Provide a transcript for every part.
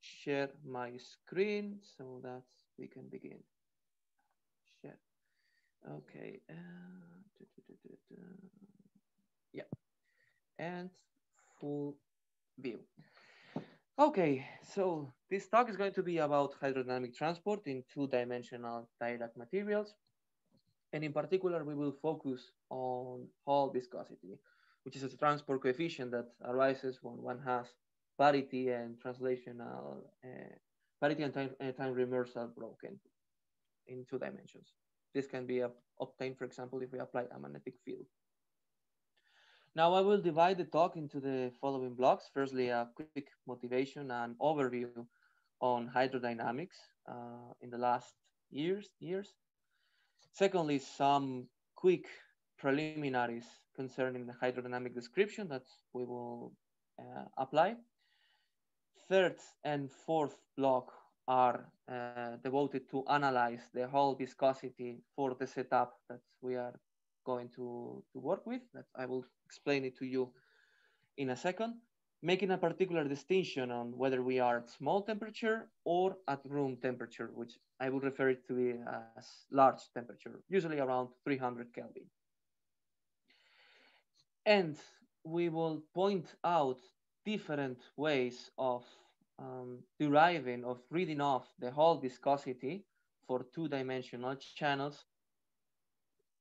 share my screen so that we can begin. Share. Okay. Uh, yeah. And full view. Okay, so this talk is going to be about hydrodynamic transport in two-dimensional Dirac materials. And in particular, we will focus on Hall viscosity, which is a transport coefficient that arises when one has parity and translational, uh, parity and time, uh, time reversal broken in two dimensions. This can be obtained, for example, if we apply a magnetic field. Now I will divide the talk into the following blocks. Firstly, a quick motivation and overview on hydrodynamics uh, in the last years. years. Secondly, some quick preliminaries concerning the hydrodynamic description that we will uh, apply. Third and fourth block are uh, devoted to analyze the Hall viscosity for the setup that we are going to, to work with. That I will explain it to you in a second, making a particular distinction on whether we are at small temperature or at room temperature, which I will refer it to as large temperature, usually around 300 Kelvin. And we will point out different ways of um, deriving, of reading off the Hall viscosity for two-dimensional channels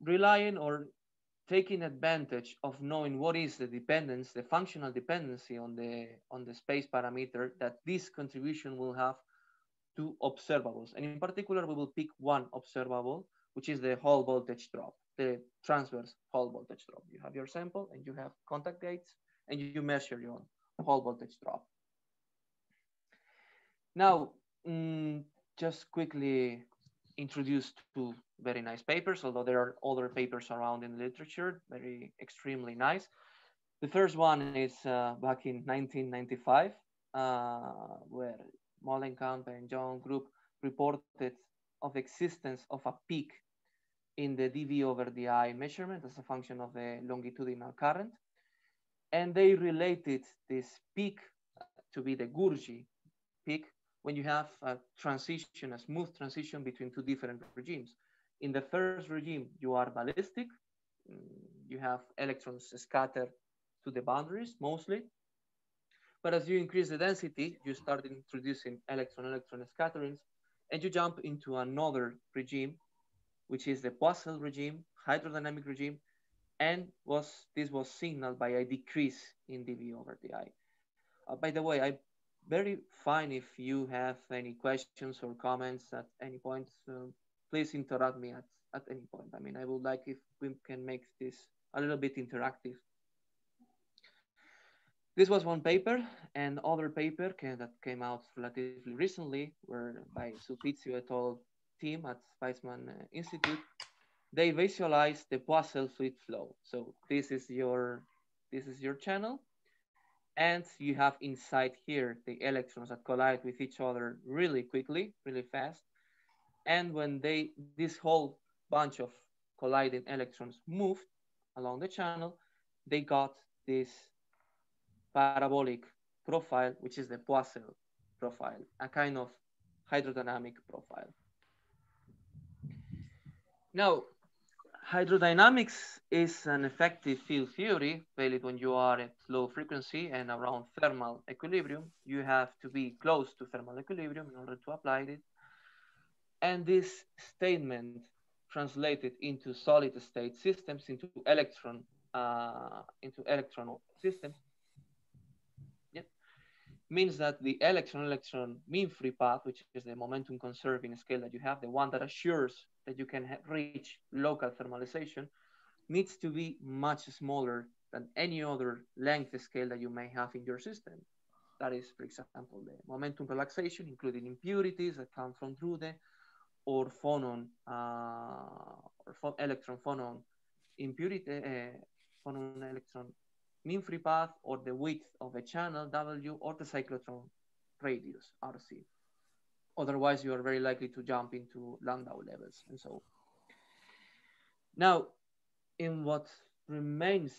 relying or taking advantage of knowing what is the dependence, the functional dependency on the, on the space parameter that this contribution will have to observables. And in particular, we will pick one observable, which is the Hall voltage drop, the transverse Hall voltage drop. You have your sample and you have contact gates and you measure your Hall voltage drop. Now, mm, just quickly introduced two very nice papers, although there are other papers around in the literature, very extremely nice. The first one is uh, back in 1995, uh, where Molenkamp and Young group reported of existence of a peak in the dV over di measurement as a function of the longitudinal current. And they related this peak to be the Gurzhi peak when you have a transition, a smooth transition between two different regimes. In the first regime, you are ballistic. Mm, you have electrons scattered to the boundaries mostly. But as you increase the density, you start introducing electron-electron scatterings and you jump into another regime, which is the Poiseuille regime, hydrodynamic regime, and was this was signaled by a decrease in dV over di. Uh, by the way, I'm very fine if you have any questions or comments at any point. So please interrupt me at, at any point. I mean, I would like if we can make this a little bit interactive. This was one paper, and other paper came, that came out relatively recently, were by Sulpizio et al. team at Weizmann uh, Institute. They visualize the Poiseuille fluid flow. So this is your this is your channel, and you have inside here the electrons that collide with each other really quickly, really fast. And when they, this whole bunch of colliding electrons moved along the channel, they got this parabolic profile, which is the Poiseuille profile, a kind of hydrodynamic profile. Now, hydrodynamics is an effective field theory valid when you are at low frequency and around thermal equilibrium. You have to be close to thermal equilibrium in order to apply it. And this statement translated into solid state systems, into electron, uh, into electron systems, yep, means that the electron-electron mean free path, which is the momentum conserving scale that you have, the one that assures that you can reach local thermalization needs to be much smaller than any other length scale that you may have in your system. That is, for example, the momentum relaxation, including impurities that come from Drude, or phonon, uh, or electron phonon impurity, uh, phonon electron mean free path, or the width of a channel W, or the cyclotron radius RC. Otherwise, you are very likely to jump into Landau levels. And so now, in what remains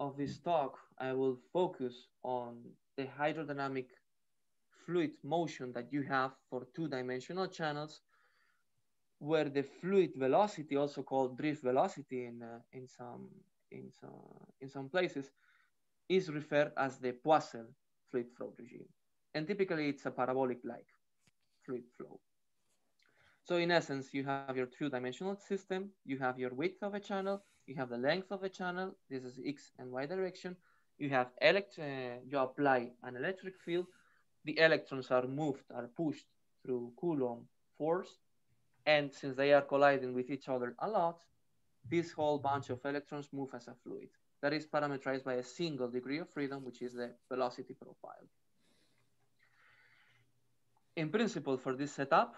of this talk, I will focus on the hydrodynamic fluid motion that you have for two-dimensional channels, where the fluid velocity, also called drift velocity in, uh, in, some, in, some, in some places, is referred as the Poiseuille fluid flow regime. And typically it's a parabolic-like fluid flow. So in essence, you have your two-dimensional system, you have your width of a channel, you have the length of a channel, this is X and Y direction, you have elect uh, you apply an electric field, the electrons are moved, are pushed through Coulomb force, and since they are colliding with each other a lot, this whole bunch of electrons move as a fluid. That is parameterized by a single degree of freedom, which is the velocity profile. In principle, for this setup,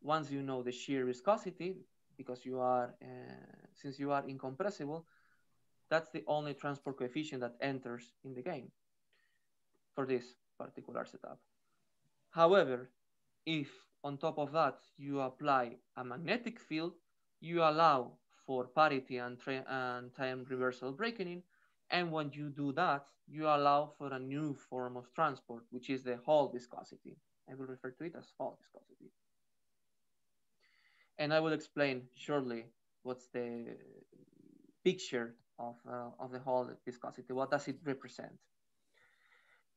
once you know the shear viscosity, because you are, uh, since you are incompressible, that's the only transport coefficient that enters in the game for this particular setup. However, if on top of that you apply a magnetic field, you allow for parity and, and time reversal breaking And when you do that, you allow for a new form of transport, which is the Hall viscosity. I will refer to it as Hall viscosity. And I will explain shortly what's the picture of, uh, of the Hall viscosity. What does it represent?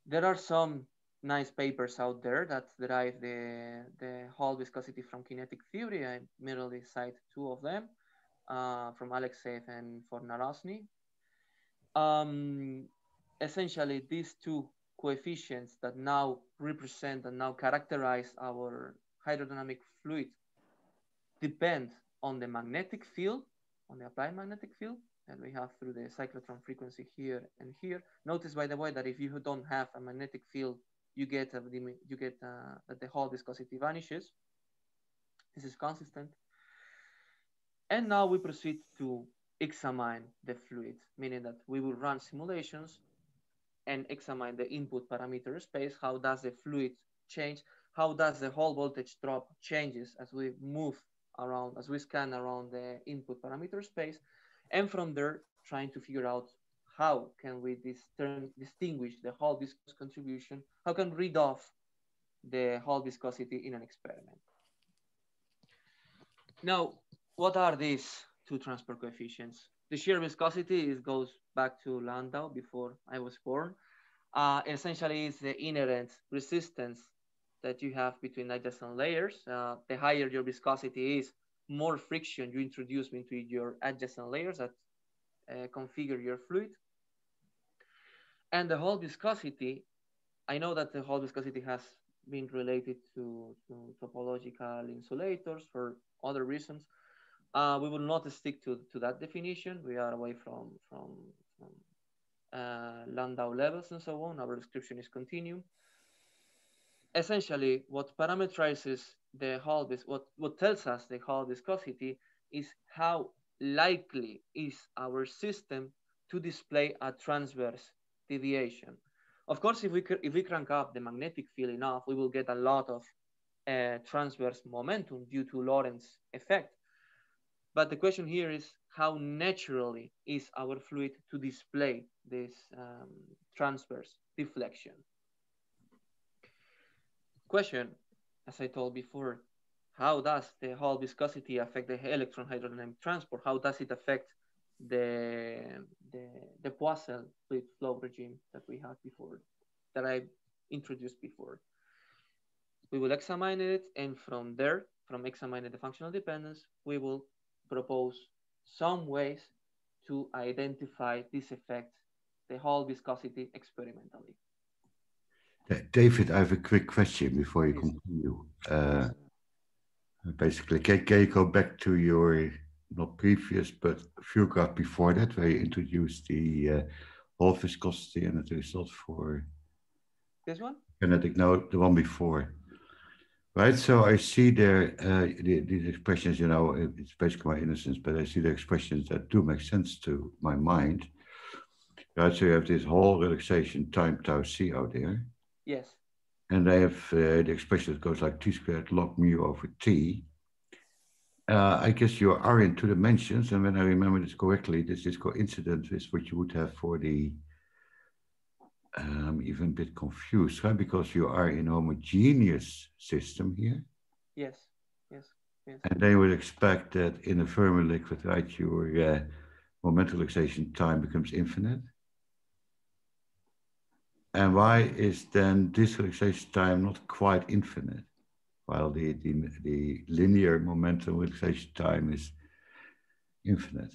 There are some nice papers out there that derive the, the Hall viscosity from kinetic theory. I merely cite two of them uh, from Alexeev and Fornarozny. Um, essentially, these two coefficients that now represent and now characterize our hydrodynamic fluid depend on the magnetic field, on the applied magnetic field that we have through the cyclotron frequency here and here. Notice, by the way, that if you don't have a magnetic field, you get a, you get uh, that the Hall viscosity vanishes. This is consistent. And now we proceed to examine the fluid, meaning that we will run simulations and examine the input parameter space. How does the fluid change? How does the Hall voltage drop changes as we move around, as we scan around the input parameter space? And from there, trying to figure out how can we distinguish the Hall viscous contribution? How can we read off the Hall viscosity in an experiment? Now, what are these two transport coefficients? The shear viscosity is, goes back to Landau before I was born. Uh, essentially, it's the inherent resistance that you have between adjacent layers. Uh, the higher your viscosity is, more friction you introduce into your adjacent layers that uh, configure your fluid. And the Hall viscosity, I know that the Hall viscosity has been related to, to topological insulators for other reasons. Uh, we will not stick to, to that definition. We are away from, from, from uh, Landau levels and so on. Our description is continuum. Essentially, what parameterizes the Hall, what, what tells us the Hall viscosity is how likely is our system to display a transverse deviation. Of course, if we, if we crank up the magnetic field enough, we will get a lot of uh, transverse momentum due to Lorentz effect. But the question here is how naturally is our fluid to display this um, transverse deflection? Question, as I told before, how does the Hall viscosity affect the electron hydrodynamic transport? How does it affect the, the, the Poiseuille fluid flow regime that we had before, that I introduced before? We will examine it, and from there, from examining the functional dependence, we will propose some ways to identify this effect, the Hall viscosity experimentally. David, I have a quick question before you Please. continue. Uh, basically, can, can you go back to your, not previous, but few cards before that, where you introduced the uh, Hall viscosity and the result for... This one? Kinetic, no, the one before. Right, so I see there uh, the, these expressions, you know, it's basically my innocence, but I see the expressions that do make sense to my mind. Right, so you have this whole relaxation time tau c out there. Yes. And I have uh, the expression that goes like t squared log mu over t. Uh, I guess you are in two dimensions, and when I remember this correctly, this is coincident with what you would have for the I'm even a bit confused, right? Because you are in a homogeneous system here. Yes, yes, yes. And they would expect that in a Fermi liquid, right, your uh, momentum relaxation time becomes infinite. And why is then this relaxation time not quite infinite? While the, the, the linear momentum relaxation time is infinite.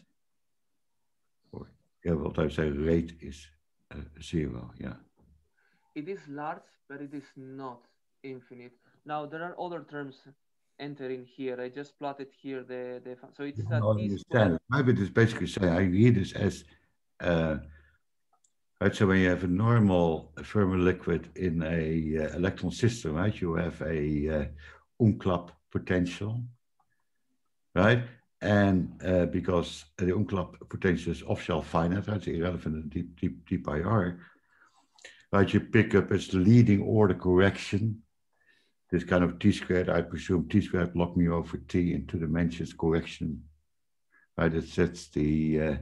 Or, yeah, what I say rate is zero, yeah. It is large, but it is not infinite. Now, there are other terms entering here. I just plotted here the, the so it's I understand. Maybe it's basically saying I read this as uh, right. So when you have a normal Fermi liquid in a uh, electron system, right, you have a uh, umklapp potential, right? And uh, because the umklapp potential is off-shell finite, right, it's irrelevant in deep, deep, deep IR, right, you pick up its the leading order correction, this kind of t squared, I presume t squared log mu over t in two dimensions correction, right, that sets the, uh,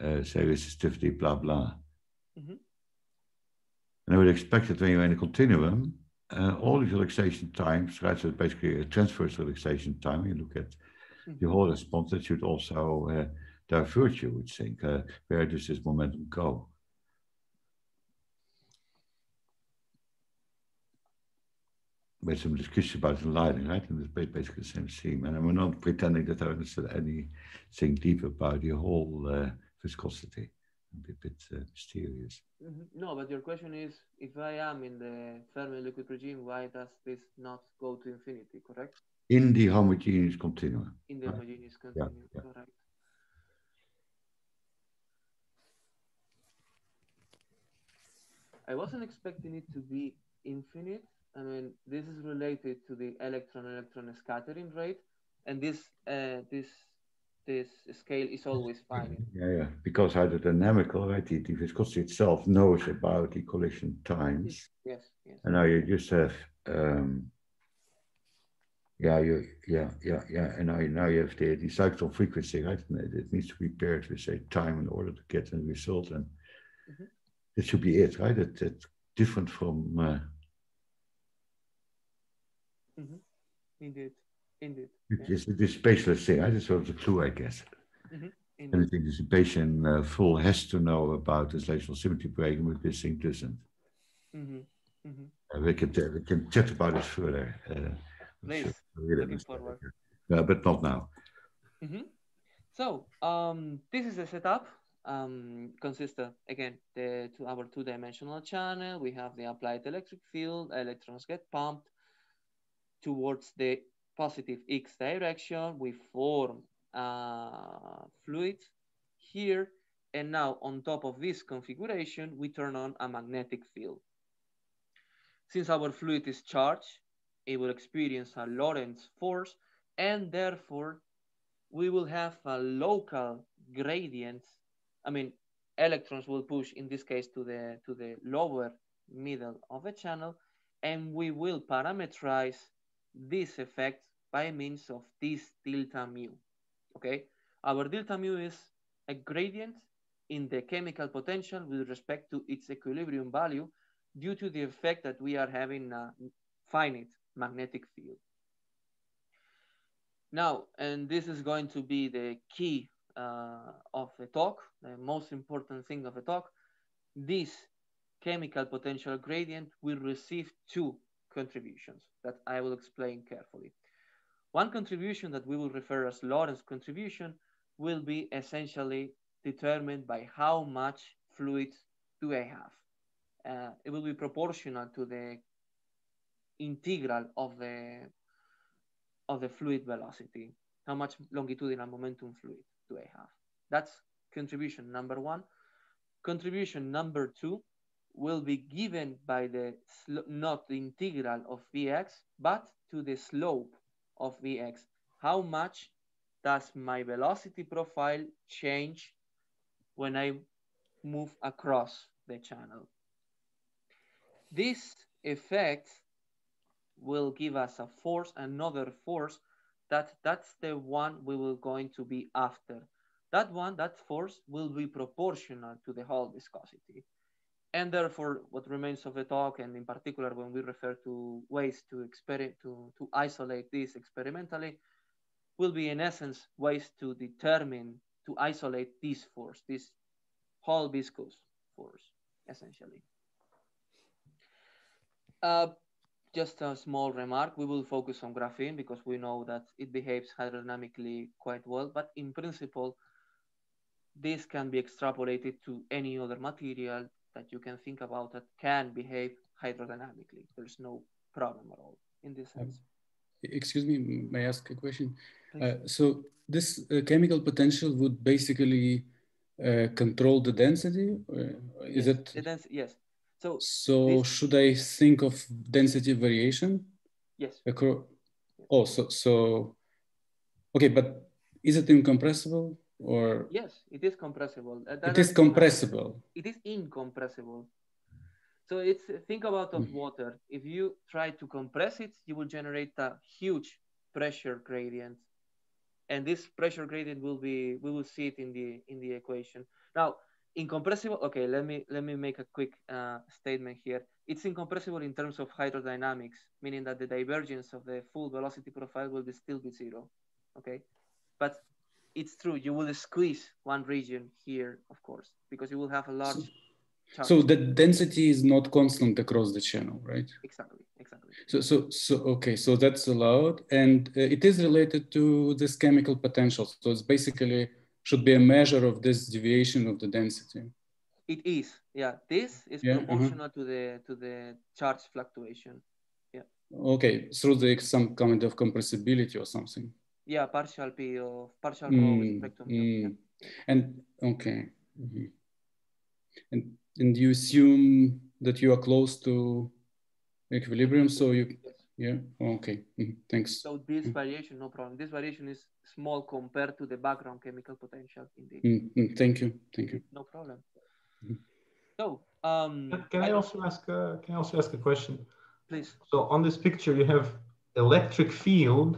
uh, say, resistivity, blah, blah. Mm-hmm. And I would expect that when you're in a continuum, uh, all these relaxation times, right, so basically a transverse relaxation time, you look at the Hall response that should also uh, diverge, you would think. Uh, where does this momentum go? With some discussion about the lighting, right? And it's basically the same theme. And I'm not pretending that I understood anything deep about the Hall uh, viscosity. A bit uh, mysterious. Mm -hmm. No, but your question is, if I am in the Fermi liquid regime, why does this not go to infinity, correct? In the homogeneous continuum. In the right? homogeneous continuum, yeah, yeah. correct. I wasn't expecting it to be infinite. I mean, this is related to the electron-electron scattering rate, and this uh, this this scale is always fine. Yeah, yeah, because hydrodynamical, right? The, the viscosity itself knows about the collision times. Yes, yes. And now you just have um, yeah, you, yeah, yeah, yeah. And now, now you have the, the cyclotron frequency, right? And it needs to be paired with, say, time in order to get a result. And mm-hmm. that should be it, right? That, that's different from. Uh, mm-hmm. Indeed, indeed. It yeah. is the spaceless thing, right? That's sort of the clue, I guess. Mm-hmm. And I think dissipation uh, full has to know about translational symmetry breaking, but this thing doesn't. Mm-hmm. Mm-hmm. Uh, we, can, we can chat about it further. Uh, Please. Forward. Yeah, but not now. Mm-hmm. So um, this is a setup. Um, consists of, again the to our two-dimensional channel. We have the applied electric field. Electrons get pumped towards the positive x direction. We form a fluid here. And now on top of this configuration, we turn on a magnetic field. Since our fluid is charged, it will experience a Lorentz force, and therefore we will have a local gradient. I mean, electrons will push, in this case, to the, to the lower middle of the channel, and we will parameterize this effect by means of this delta mu, okay? Our delta mu is a gradient in the chemical potential with respect to its equilibrium value due to the effect that we are having a finite magnetic field. Now, and this is going to be the key uh, of the talk, the most important thing of the talk, this chemical potential gradient will receive two contributions that I will explain carefully. One contribution that we will refer as Lorentz contribution will be essentially determined by how much fluid do I have. Uh, it will be proportional to the integral of the of the fluid velocity. How much longitudinal momentum fluid do I have? That's contribution number one. Contribution number two will be given by the not the integral of Vx, but to the slope of Vx. How much does my velocity profile change when I move across the channel? This effect will give us a force, another force, that that's the one we will going to be after. That one, that force will be proportional to the Hall viscosity. and therefore, what remains of the talk, and in particular when we refer to ways to experiment to, to isolate this experimentally, will be in essence ways to determine to isolate this force, this Hall viscous force, essentially. Uh, just a small remark, we will focus on graphene because we know that it behaves hydrodynamically quite well, but in principle, this can be extrapolated to any other material that you can think about that can behave hydrodynamically. There's no problem at all in this sense. Um, excuse me, may I ask a question? Uh, so this uh, chemical potential would basically uh, control the density? Is it? The yes. So, so should I think of density variation? Yes. Across, oh, so, so, okay, but is it incompressible or? Yes, it is compressible. Uh, it is compressible. It is incompressible. So it's think about of mm. water. If you try to compress it, you will generate a huge pressure gradient, and this pressure gradient will be we will see it in the in the equation. Now, incompressible. Okay, let me let me make a quick uh, statement here. It's incompressible in terms of hydrodynamics, meaning that the divergence of the full velocity profile will be still be zero. Okay, but it's true. You will squeeze one region here, of course, because you will have a large. Charge. So the density is not constant across the channel, right? Exactly, exactly. So, so, so okay, so that's allowed, and uh, it is related to this chemical potential. So it's basically should be a measure of this deviation of the density. It is, yeah. This is yeah, uh-huh. proportional uh -huh. to the to the charge fluctuation. Yeah. Okay, through the some kind of compressibility or something. Yeah, partial P of partial mm, spectrum. Mm. Yeah. And okay. Mm -hmm. And and you assume that you are close to equilibrium, so you yes. Yeah. Okay. Mm, thanks. So this mm. variation, no problem. This variation is small compared to the background chemical potential. Indeed. Mm, thank you. Thank you. No problem. So, um, can, can I, I, also ask? A, can I also ask a question? Please. So on this picture, you have electric field,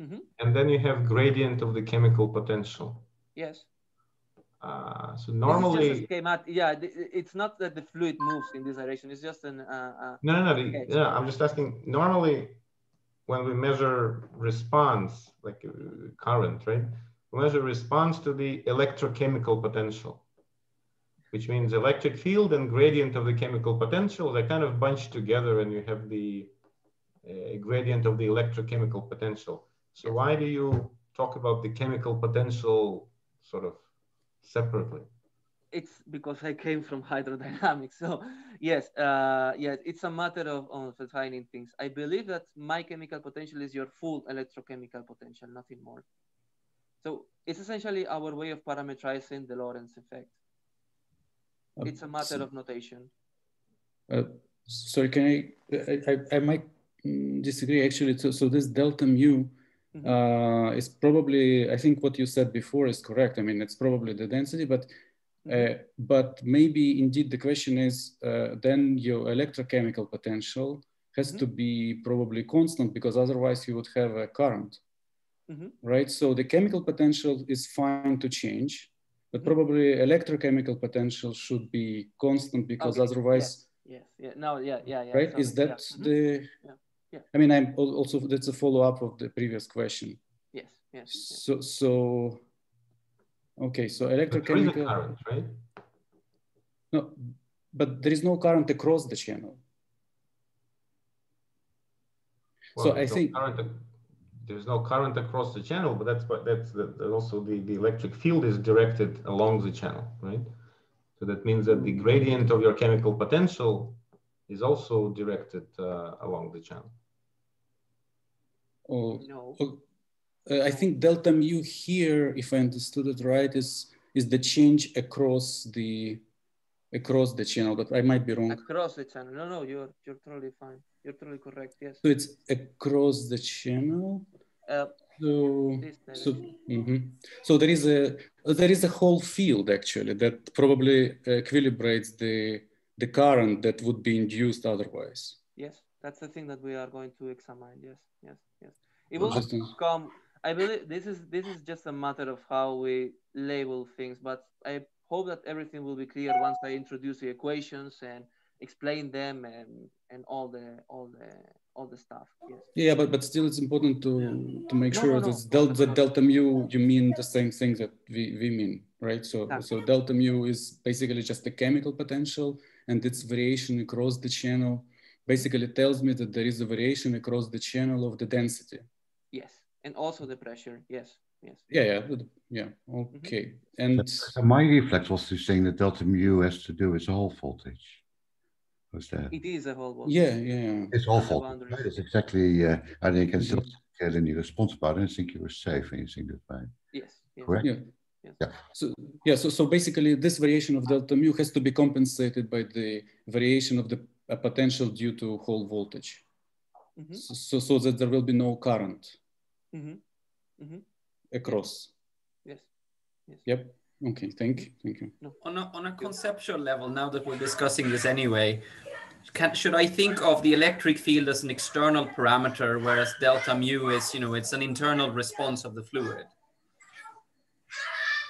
-hmm. and then you have gradient of the chemical potential. Yes. Uh, so normally, schematic. Yeah, it's not that the fluid moves in this direction. It's just an. Uh, uh, no, no, no. The, yeah, I'm just asking. Normally, when we measure response, like uh, current, right? We measure response to the electrochemical potential, which means electric field and gradient of the chemical potential. They kind of bunch together, and you have the uh, gradient of the electrochemical potential. So why do you talk about the chemical potential sort of separately? It's because I came from hydrodynamics. So yes, uh, yes, it's a matter of, of defining things. I believe that my chemical potential is your full electrochemical potential, nothing more. So it's essentially our way of parameterizing the Lorentz effect. Um, it's a matter so, of notation. Uh, sorry, can I, I, I, I might mm, disagree actually. So, so this delta mu Mm -hmm. uh, is probably, I think what you said before is correct. I mean, it's probably the density, but uh, but maybe indeed the question is uh, then your electrochemical potential has mm -hmm. to be probably constant because otherwise you would have a current, mm-hmm. right? So the chemical potential is fine to change, but mm-hmm. probably electrochemical potential should be constant because okay. otherwise. Yes. yes. Yeah. No. Yeah. Yeah. Yeah. Right. Is that yeah. the? Yeah. Yeah. I mean, I'm also that's a follow up of the previous question. Yes. Yes. So so. Okay, so electrochemical. current, right? No, but there is no current across the channel. Well, so I think current, there's no current across the channel, but that's what that's the, also the, the electric field is directed along the channel, right? So that means that the gradient of your chemical potential is also directed uh, along the channel. Oh, no. Oh, uh, I think delta mu here, if I understood it right, is is the change across the across the channel, but I might be wrong. Across the channel. No, no, you're you're totally fine. You're totally correct. Yes. So it's across the channel. Uh, so so mm -hmm. so there is a there is a whole field actually that probably equilibrates the the current that would be induced otherwise. Yes, that's the thing that we are going to examine. Yes, yes, yes. It will come. I believe this is this is just a matter of how we label things, but I hope that everything will be clear once I introduce the equations and explain them and and all the all the all the stuff. Yes. Yeah, but but still, it's important to to make no, sure no, no. that delta, delta mu you mean the same thing that we we mean, right? So so delta mu is basically just the chemical potential and its variation across the channel basically tells me that there is a variation across the channel of the density. Yes, and also the pressure. Yes, yes. Yeah, yeah, yeah. Okay, mm -hmm. and so my reflex was to saying that delta mu has to do with the Hall voltage. Was that? It is a Hall voltage. Yeah, yeah. It's Hall voltage. Right? It's exactly. Uh, I think you can still mm-hmm. get any response about it. I think you were safe when you think that way. Yes. yes. Correct. Yeah. Yeah. So yeah, so so basically, this variation of delta mu has to be compensated by the variation of the a potential due to Hall voltage. Mm -hmm. so, so that there will be no current mm -hmm. Mm -hmm. across. Yes. yes. Yep. Okay. Thank you. Thank you. No. On a on a conceptual level, now that we're discussing this anyway, can, should I think of the electric field as an external parameter, whereas delta mu is, you know, it's an internal response of the fluid?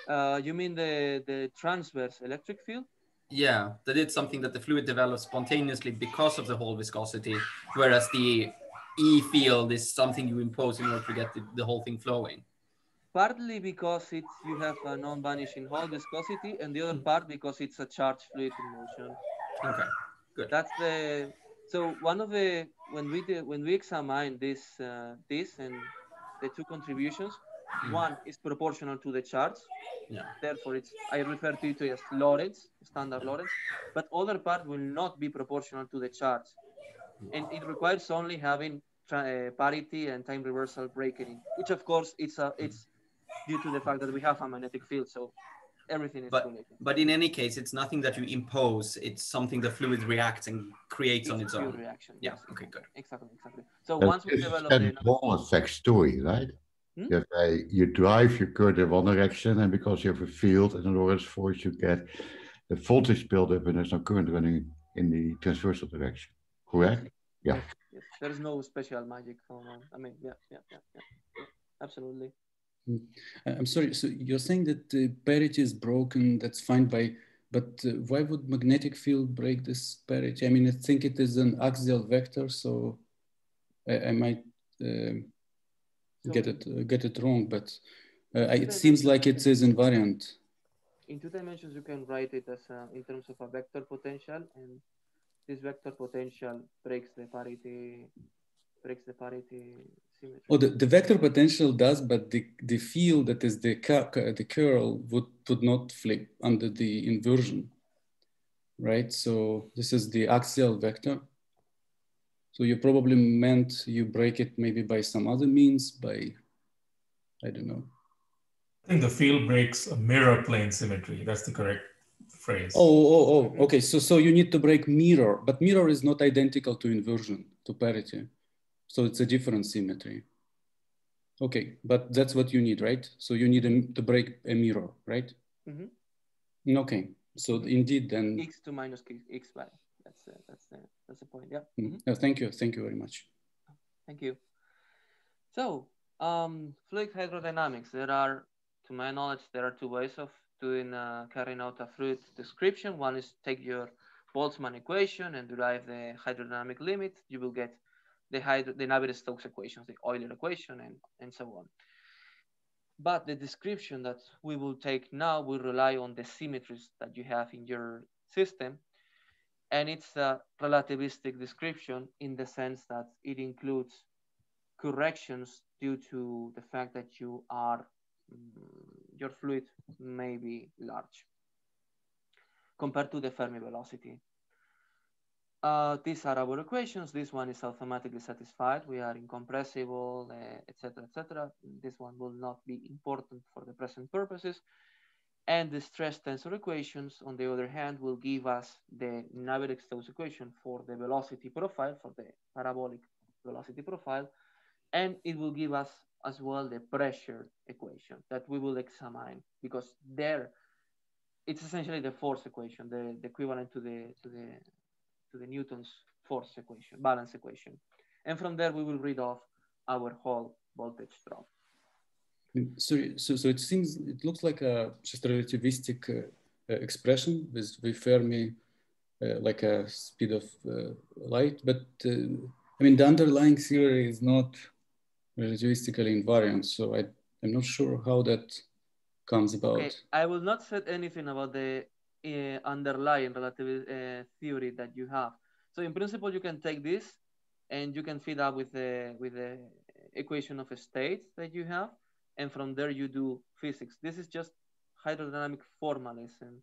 Uh, you mean the the transverse electric field? Yeah, that it's something that the fluid develops spontaneously because of the Hall viscosity, whereas the E field is something you impose in order to get the, the whole thing flowing. Partly because it's you have a non-vanishing Hall viscosity, and the other hmm. part because it's a charged fluid in motion. Okay, good. That's the so one of the when we did, when we examine this uh, this and the two contributions, mm. Hmm. one is proportional to the charge, yeah. Therefore, it's I refer to it as Lorentz, standard Lorentz, but other part will not be proportional to the charge. Hmm. And it requires only having uh, parity and time reversal breaking, which of course it's a, hmm. it's due to the fact that we have a magnetic field. So everything is but, related. But in any case, it's nothing that you impose. It's something the fluid reacts and creates it's on its own. Reaction, yeah. Yes. Okay. Good. Exactly. Exactly. So once we develop the Hall effect story, right? Hmm? You, a, you drive your current in one direction, and because you have a field and a Lorentz force, you get the voltage build up, and there's no current running in the transversal direction. Correct? Yeah. Yes, yes. There is no special magic going on. I mean, yeah, yeah, yeah, yeah. yeah. Absolutely. Hmm. I'm sorry. So you're saying that the parity is broken. That's fine by, but uh, why would magnetic field break this parity? I mean, I think it is an axial vector, so I, I might. Uh, get it uh, get it wrong, but uh, it seems like it is invariant. In two dimensions, you can write it as a, in terms of a vector potential, and this vector potential breaks the parity breaks the parity symmetry. Oh, the, the vector potential does, but the, the field that is the, the curl would, would not flip under the inversion, right? So this is the axial vector. So you probably meant you break it maybe by some other means, by, I don't know. I think the field breaks a mirror plane symmetry. That's the correct phrase. Oh, oh, oh, okay. So, so you need to break mirror, but mirror is not identical to inversion, to parity. So it's a different symmetry. Okay, but that's what you need, right? So you need a, to break a mirror, right? Mm -hmm. Okay, so indeed then. X to minus X by that's the, that's the, that's the point. Yeah. Mm -hmm. no, thank you. Thank you very much. Thank you. So um, fluid hydrodynamics, there are, to my knowledge, there are two ways of doing uh, carrying out a fluid description. One is take your Boltzmann equation and derive the hydrodynamic limit. You will get the, hydro, the Navier-Stokes equations, the Euler equation, and, and so on. But the description that we will take now will rely on the symmetries that you have in your system and it's a relativistic description in the sense that it includes corrections due to the fact that you are mm, your fluid may be large compared to the Fermi velocity. Uh, these are our equations. This one is automatically satisfied. We are incompressible, etc., uh, etc. Et this one will not be important for the present purposes. And the stress tensor equations, on the other hand, will give us the Navier-Stokes equation for the velocity profile, for the parabolic velocity profile, and it will give us as well the pressure equation that we will examine because there it's essentially the force equation, the, the equivalent to the to the to the Newton's force equation, balance equation. And from there we will read off our Hall voltage drop. Sorry, so, so it seems, it looks like a just relativistic uh, uh, expression with, with Fermi, uh, like a speed of uh, light. But uh, I mean, the underlying theory is not relativistically invariant, so I, I'm not sure how that comes about. Okay. I will not say anything about the uh, underlying relative uh, theory that you have. So in principle, you can take this and you can feed up with the with the equation of states that you have, and from there you do physics. This is just hydrodynamic formalism.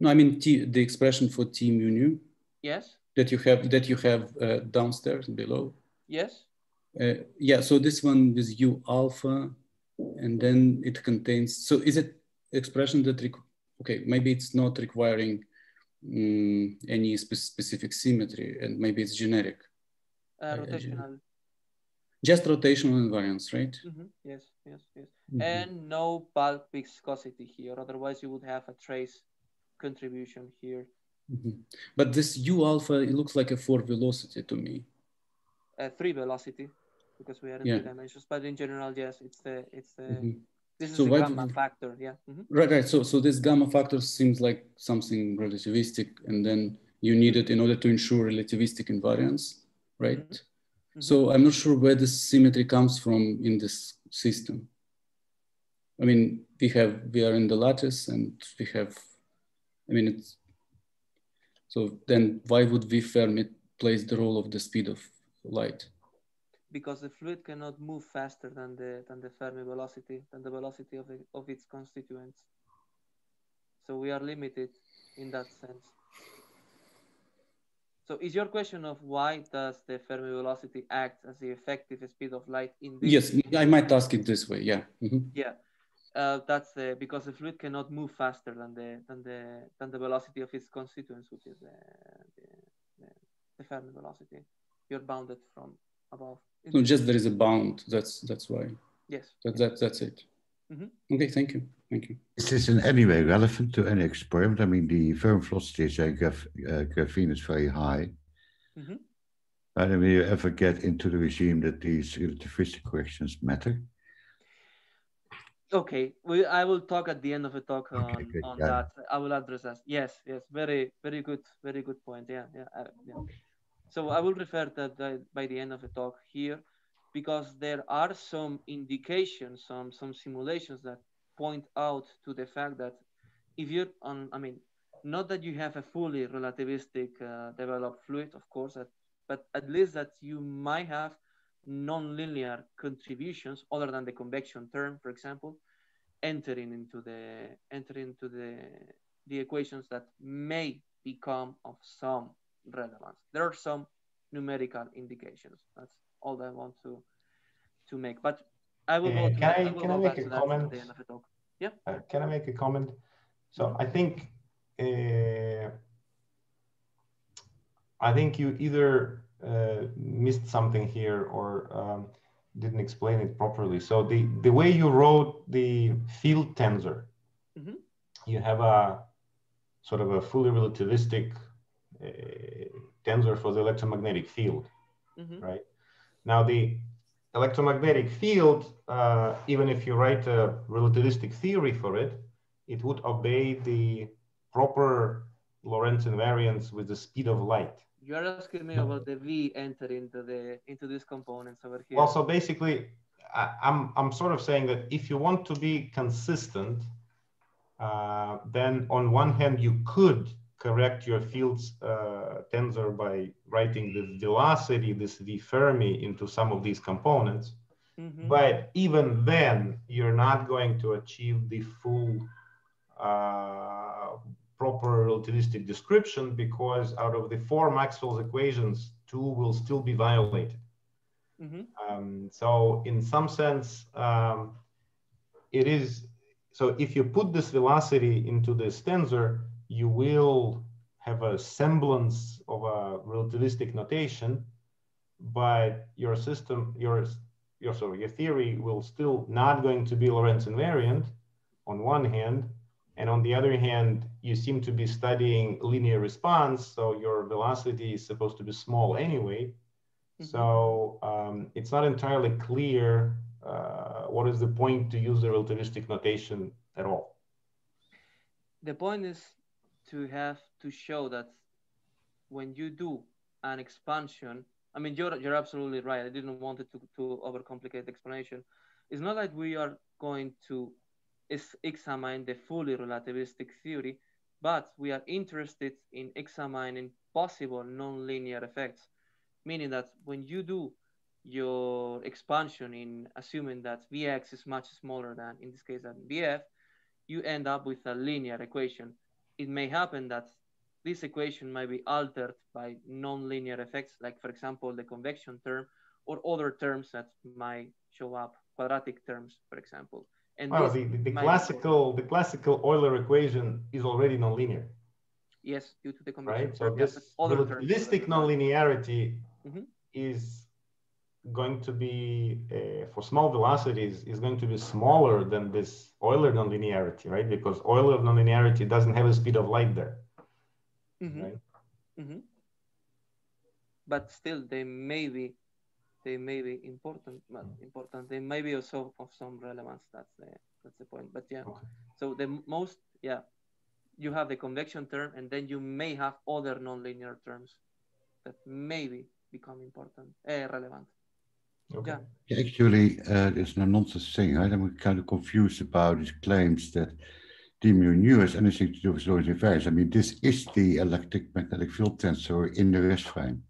No, I mean T, the expression for T mu nu. Yes. That you have that you have uh, downstairs below. Yes. Uh, yeah. So this one is U alpha, and then it contains. So is it expression that okay? Maybe it's not requiring um, any spe specific symmetry, and maybe it's generic. Uh, rotational. Just rotational invariance, right? Mm -hmm. Yes, yes, yes. Mm -hmm. And no bulk viscosity here. Otherwise, you would have a trace contribution here. Mm -hmm. But this U alpha, it looks like a four velocity to me. A three velocity, because we are in yeah. three dimensions. But in general, yes, it's the it's the mm -hmm. this is so the gamma factor. Yeah. Mm -hmm. Right, right. So so this gamma factor seems like something relativistic, and then you need it in order to ensure relativistic invariance, right? Mm-hmm. So I'm not sure where the symmetry comes from in this system. I mean, we have we are in the lattice, and we have I mean, it's, so then why would V Fermi plays the role of the speed of light? Because the fluid cannot move faster than the than the Fermi velocity, than the velocity of, the, of its constituents. So we are limited in that sense. So is your question of why does the Fermi velocity act as the effective speed of light in this? Yes, I might ask it this way. Yeah. Mm -hmm. Yeah uh, that's uh, because the fluid cannot move faster than the than the than the velocity of its constituents, which is the, the, the Fermi velocity. You're bounded from above. No, just there is a bound. That's that's why. Yes. That, that that's it. Mm -hmm. Okay, thank you. Thank you. Is this in any way relevant to any experiment? I mean, the Fermi velocity is uh, graph, uh, graphene is very high. Mm -hmm. And will you ever get into the regime that these relativistic corrections matter? Okay, we, I will talk at the end of the talk on, okay, on yeah. that. I will address that. Yes, yes, very, very good, very good point. Yeah, yeah, uh, yeah. So I will refer to that by the end of the talk here, because there are some indications, some some simulations that point out to the fact that if you're on, I mean, not that you have a fully relativistic uh, developed fluid, of course, but at least that you might have nonlinear contributions other than the convection term, for example, entering into the entering into the the equations that may become of some relevance. There are some numerical indications. That's all I want to to make. But I will uh. Can I, I can I make a comment? Yeah. Uh, can I make a comment? So I think uh, I think you either uh, missed something here or um, didn't explain it properly. So the, the way you wrote the field tensor, mm-hmm. you have a sort of a fully relativistic uh, tensor for the electromagnetic field, mm-hmm. right? Now the electromagnetic field, uh, even if you write a relativistic theory for it, it would obey the proper Lorentz invariance with the speed of light. You are asking me about the V enter into the into these components over here. Well, so basically, I, am I'm sort of saying that if you want to be consistent, uh, then on one hand you could correct your fields uh, tensor by writing this velocity, this V Fermi, into some of these components. Mm -hmm. But even then, you're not going to achieve the full uh, proper relativistic description because out of the four Maxwell's equations, two will still be violated. Mm-hmm. Um, so in some sense, um, it is, so if you put this velocity into this tensor, you will have a semblance of a relativistic notation, but your system, your, your, sorry, your theory will still not going to be Lorentz invariant on one hand, and on the other hand, you seem to be studying linear response, so your velocity is supposed to be small anyway. Mm-hmm. So um, it's not entirely clear uh, what is the point to use the relativistic notation at all. the point is to have to show that when you do an expansion, I mean, you're, you're absolutely right. I didn't want it to, to overcomplicate the explanation. It's not like we are going to examine the fully relativistic theory, but we are interested in examining possible nonlinear effects, meaning that when you do your expansion in assuming that Vx is much smaller than, in this case, than Vf, you end up with a linear equation. It may happen that this equation might be altered by nonlinear effects, like for example, the convection term or other terms that might show up, quadratic terms, for example. And well, the, the, the classical the classical Euler equation is already nonlinear. Yes, due to the convection. Right. So this relativistic nonlinearity mm -hmm. is going to be uh, for small velocities is going to be smaller than this Euler nonlinearity, right? Because Euler nonlinearity doesn't have a speed of light there. Mm -hmm. Right. Mm -hmm. But still, they may be they may be important, but important. They may be also of some relevance. That's the that's the point. But yeah, okay. so the most yeah, you have the convection term, and then you may have other nonlinear terms that maybe become important, uh, relevant. Okay. Yeah. Actually, uh, it's a nonsense thing. Right? I'm kind of confused about these claims that d mu nu has anything to do with Lorentz invariance. I mean, this is the electric magnetic field tensor in the rest frame.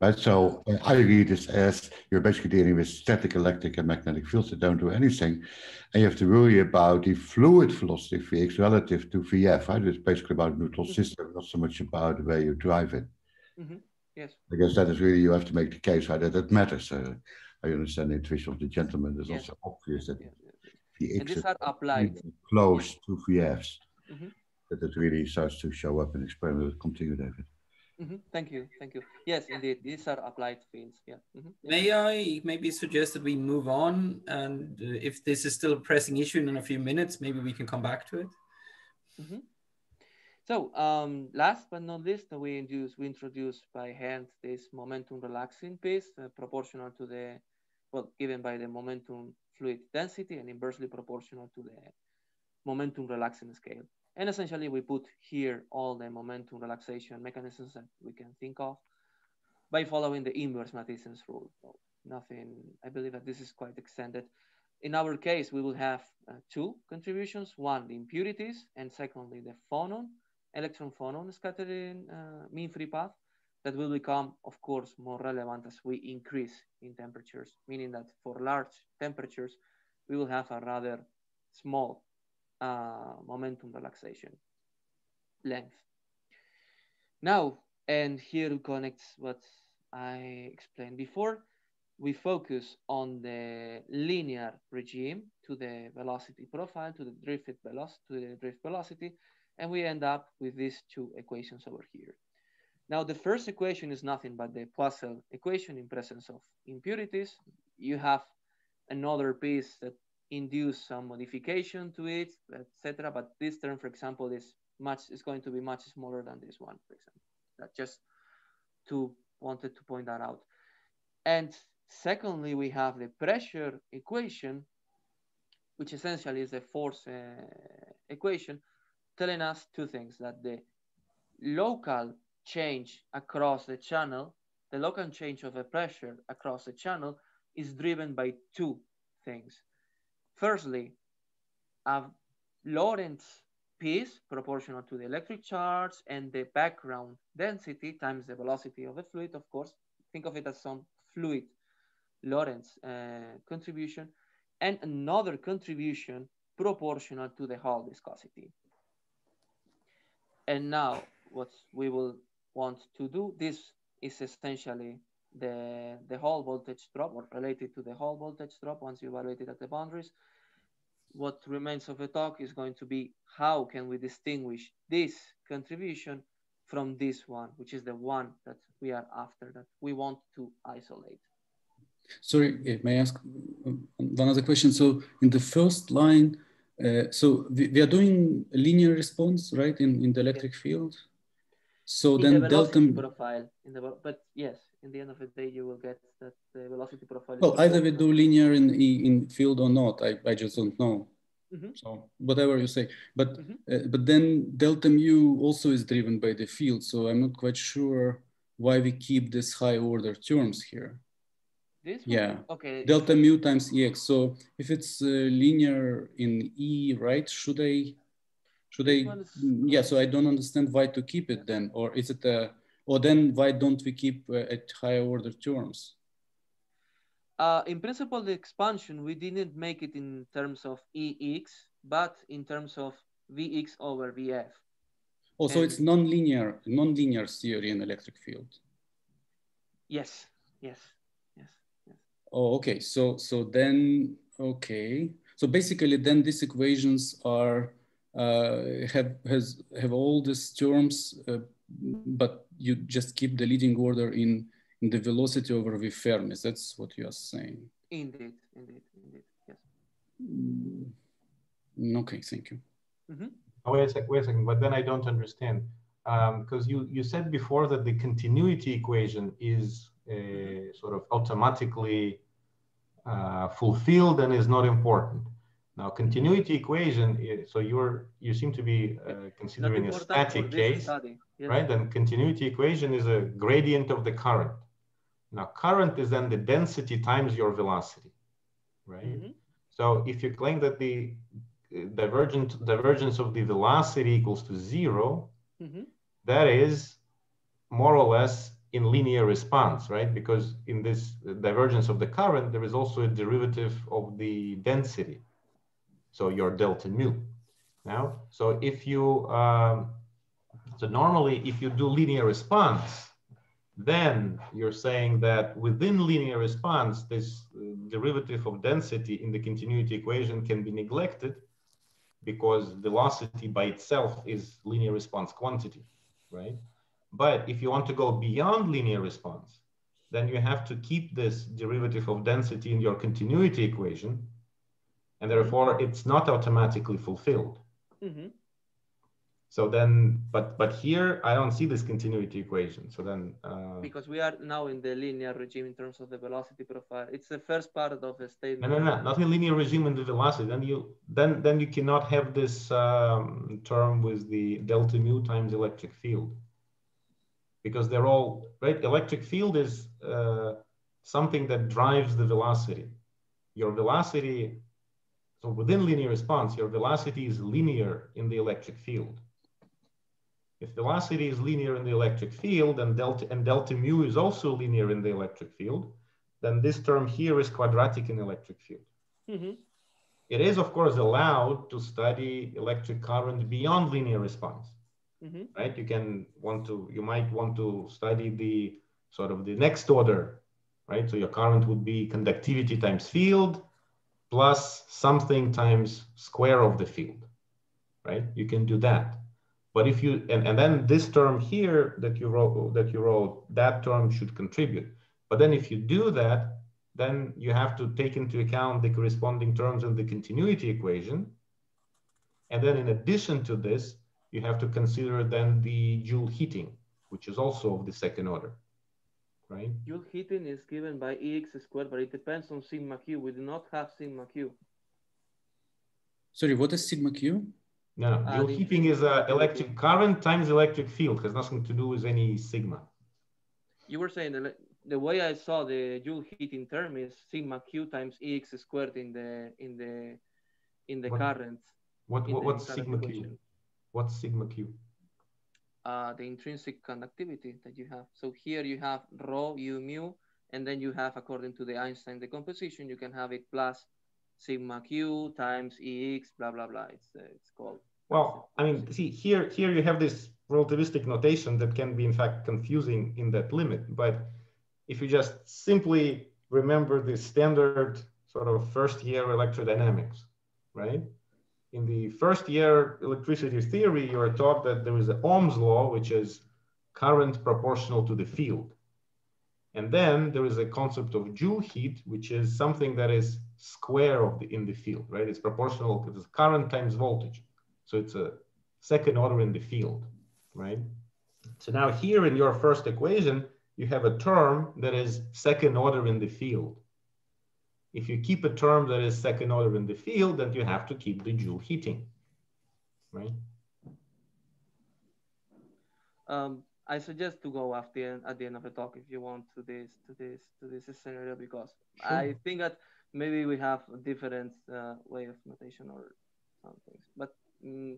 Right? So uh, I read this as you're basically dealing with static electric and magnetic fields that don't do anything. And you have to worry about the fluid velocity Vx relative to Vf, right? It's basically about neutral mm-hmm. system, not so much about the way you drive it. Mm-hmm. Yes. Because that is really, you have to make the case right, that that matters. Uh, I understand the intuition of the gentleman. It's yes. also obvious that yes. Vx is applied. close to Vfs. Mm-hmm. That it really starts to show up in experiment. Continue, David. Mm -hmm. Thank you. Thank you. Yes, indeed. These are applied fields. Yeah. Mm -hmm. May I maybe suggest that we move on? And uh, if this is still a pressing issue in a few minutes, maybe we can come back to it. Mm -hmm. So um, last but not least, we introduce, we introduce by hand this momentum relaxing piece uh, proportional to the, well, given by the momentum fluid density and inversely proportional to the momentum relaxing scale. And essentially we put here all the momentum relaxation mechanisms that we can think of by following the inverse Matthiessen's rule. So nothing, I believe that this is quite extended. In our case, we will have uh, two contributions, one, the impurities, and secondly, the phonon, electron phonon scattering uh, mean free path that will become, of course, more relevant as we increase in temperatures, meaning that for large temperatures, we will have a rather small uh, momentum relaxation length. Now, and here connects what I explained before, we focus on the linear regime to the velocity profile, to the drifted velocity, to the drift velocity, and we end up with these two equations over here. Now, the first equation is nothing but the Poisson equation in presence of impurities. You have another piece that induce some modification to it, etc. But this term, for example, is much is going to be much smaller than this one, for example. That just to wanted to point that out. And secondly, we have the pressure equation, which essentially is a force uh, equation, telling us two things: that the local change across the channel, the local change of a pressure across the channel, is driven by two things. Firstly, a Lorentz piece proportional to the electric charge and the background density times the velocity of the fluid, of course. Think of it as some fluid Lorentz uh, contribution and another contribution proportional to the Hall viscosity. And now what we will want to do, this is essentially the, the Hall voltage drop or related to the Hall voltage drop once you evaluate it at the boundaries. What remains of the talk is going to be how can we distinguish this contribution from this one, which is the one that we are after, that we want to isolate. Sorry, eh, may I ask um, one other question? So in the first line, uh, so we, we, are doing linear response, right, in, in the electric field? So in then the delta profile in the but yes, in the end of the day you will get that the velocity profile. Well, either we do linear in in field or not. I, I just don't know. Mm-hmm. So whatever you say, but mm-hmm. uh, but then delta mu also is driven by the field. So I'm not quite sure why we keep this high order terms here. This yeah. Okay. Delta mu times ex. So if it's uh, linear in E, right? Should I? Should I? Mm, yeah. So I don't understand why to keep it then, or is it a? Or then why don't we keep uh, at higher order terms? Uh, in principle, the expansion, we didn't make it in terms of EX, but in terms of VX over VF. Oh, so and it's non-linear, non-linear theory in electric field. Yes, yes. Oh, okay. So, so then, okay. So basically, then these equations are uh, have has have all these terms, uh, but you just keep the leading order in in the velocity over V Fermis. That's what you are saying. Indeed, indeed, indeed. Yes. Mm, okay, thank you. Mm -hmm. oh, wait a second, wait a second, but then I don't understand. Because um, you, you said before that the continuity equation is uh, sort of automatically uh, fulfilled and is not important. Now, continuity equation, is, so you're you seem to be uh, considering a static case, yes. right? And continuity equation is a gradient of the current. Now current is then the density times your velocity, right? Mm -hmm. So if you claim that the uh, divergent divergence of the velocity equals to 0 mm -hmm. that is more or less in linear response, right? Because in this divergence of the current, there is also a derivative of the density. So your delta mu. Now, so if you, um, so normally if you do linear response, then you're saying that within linear response, this derivative of density in the continuity equation can be neglected because velocity by itself is linear response quantity, right? But if you want to go beyond linear response, then you have to keep this derivative of density in your continuity equation, and therefore it's not automatically fulfilled. Mm -hmm. So then, but but here I don't see this continuity equation. So then, uh, because we are now in the linear regime in terms of the velocity profile, it's the first part of the statement. No, no, no, not in linear regime in the velocity. Then you then then you cannot have this um, term with the delta mu times electric field, because they're all right. Electric field is uh, something that drives the velocity. Your velocity. So within linear response, your velocity is linear in the electric field. If velocity is linear in the electric field and delta, and delta mu is also linear in the electric field, then this term here is quadratic in electric field. Mm -hmm. It is, of course, allowed to study electric current beyond linear response, -hmm. right? You can want to, you might want to study the sort of the next order, right? So your current would be conductivity times field plus something times square of the field, right? You can do that. But if you, and, and then this term here that you wrote, that you wrote, that term should contribute. But then if you do that, then you have to take into account the corresponding terms in the continuity equation. And then in addition to this, you have to consider then the Joule heating, which is also of the second order, right? Joule heating is given by EX squared, but it depends on sigma Q. We do not have sigma Q. Sorry, what is sigma Q? No, uh, Joule heating is uh, electric current times electric field. Has nothing to do with any sigma. You were saying the, the way I saw the Joule heating term is sigma q times ex squared in the in the in the what, current. What what, what's sigma q? What's sigma q? Uh, the intrinsic conductivity that you have. So here you have rho u mu, and then you have according to the Einstein decomposition, you can have it plus sigma q times ex, blah, blah, blah. It's, uh, it's called. Well, I mean, see, here, here you have this relativistic notation that can be, in fact, confusing in that limit. But if you just simply remember the standard sort of first year electrodynamics, right? In the first year electricity theory, you are taught that there is a Ohm's law, which is current proportional to the field. And then there is a concept of Joule heat, which is something that is square of the in the field, right? It's proportional to current times voltage. So it's a second order in the field, right? So now here in your first equation, you have a term that is second order in the field. If you keep a term that is second order in the field, then you have to keep the Joule heating, right? Um, I suggest to go after at the end of the talk if you want to this to this to this scenario because sure. I think that maybe we have a different uh, way of notation or some things. But mm,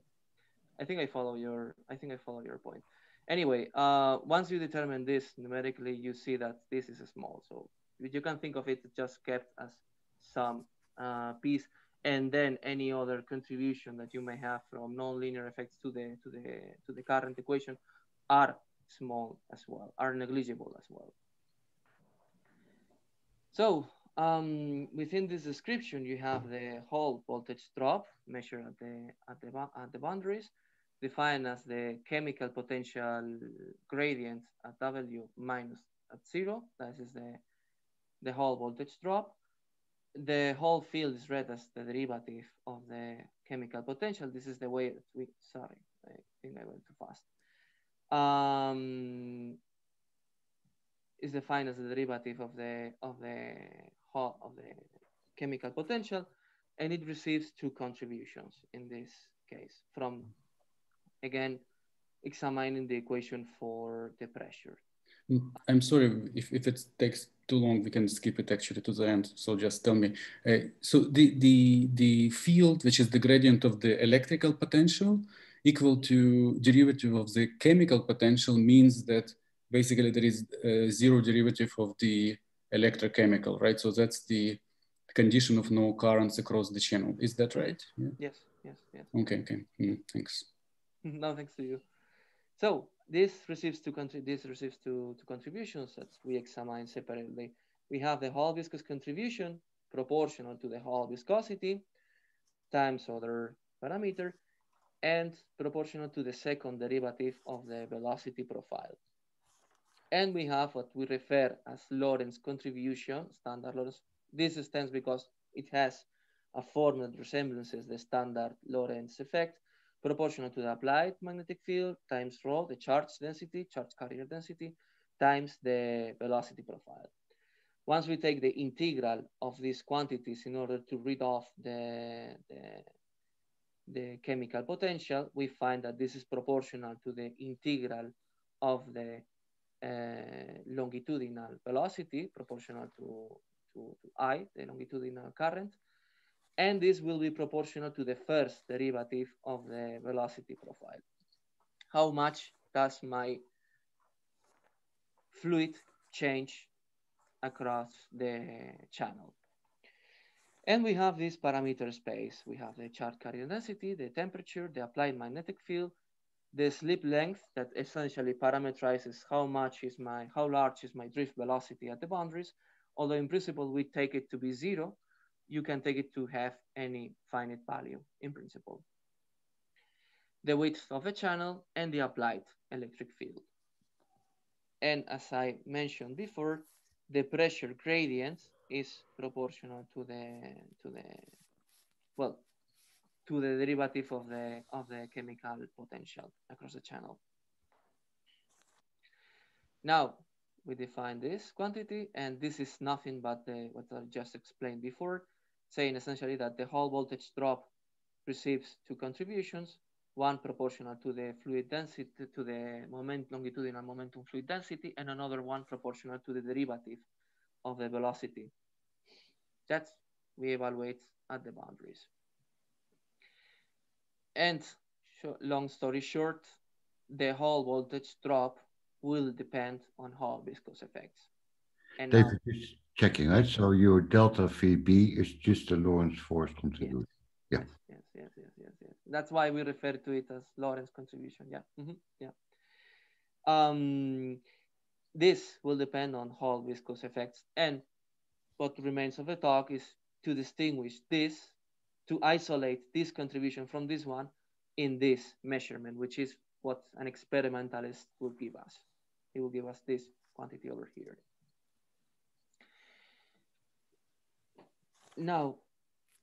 I think I follow your I think I follow your point. Anyway, uh, once you determine this numerically, you see that this is a small. So you can think of it just kept as some uh, piece, and then any other contribution that you may have from nonlinear effects to the to the to the current equation are small as well, are negligible as well. So um, within this description, you have the Hall voltage drop measured at the, at the, at the boundaries, defined as the chemical potential gradient at W minus at zero. That is the, the Hall voltage drop. The Hall field is read as the derivative of the chemical potential. This is the way that we, sorry, I think I went too fast um, is defined as the derivative of the of the whole, of the chemical potential, and it receives two contributions in this case from again examining the equation for the pressure. Mm, I'm sorry if, if it takes too long, we can skip it actually to the end. So just tell me. Uh, so the the the field, which is the gradient of the electrical potential, equal to derivative of the chemical potential means that basically there is a zero derivative of the electrochemical, right? So that's the condition of no currents across the channel. Is that right? Yeah. Yes, yes, yes. Okay, okay. Mm, thanks. no, thanks to you. So this receives two this receives two, two contributions that we examine separately. We have the Hall viscous contribution proportional to the Hall viscosity times other parameter and proportional to the second derivative of the velocity profile. And we have what we refer as Lorentz contribution, standard Lorentz. This stands because it has a form that resembles the standard Lorentz effect, proportional to the applied magnetic field times rho, the charge density, charge carrier density, times the velocity profile. Once we take the integral of these quantities in order to read off the, the the chemical potential, we find that this is proportional to the integral of the uh, longitudinal velocity, proportional to, to, to, I, the longitudinal current. And this will be proportional to the first derivative of the velocity profile. How much does my fluid change across the channel? And we have this parameter space. We have the charge carrier density, the temperature, the applied magnetic field, the slip length that essentially parameterizes how much is my, how large is my drift velocity at the boundaries. Although in principle, we take it to be zero, you can take it to have any finite value in principle. The width of a channel and the applied electric field. And as I mentioned before, the pressure gradient is proportional to the to the well to the derivative of the of the chemical potential across the channel. Now we define this quantity, and this is nothing but the, what I just explained before, saying essentially that the Hall voltage drop receives two contributions, one proportional to the fluid density, to the moment longitudinal momentum fluid density, and another one proportional to the derivative of the velocity that we evaluate at the boundaries. And long story short, the Hall voltage drop will depend on Hall viscous effects. And David now, is checking, right? So your delta VB is just the Lorentz force contribution. Yes. Yeah. Yes, yes, yes, yes, yes. That's why we refer to it as Lorentz contribution. Yeah. Mm -hmm. Yeah. Um, this will depend on Hall viscous effects and what remains of the talk is to distinguish this, to isolate this contribution from this one in this measurement, which is what an experimentalist will give us. He will give us this quantity over here. Now,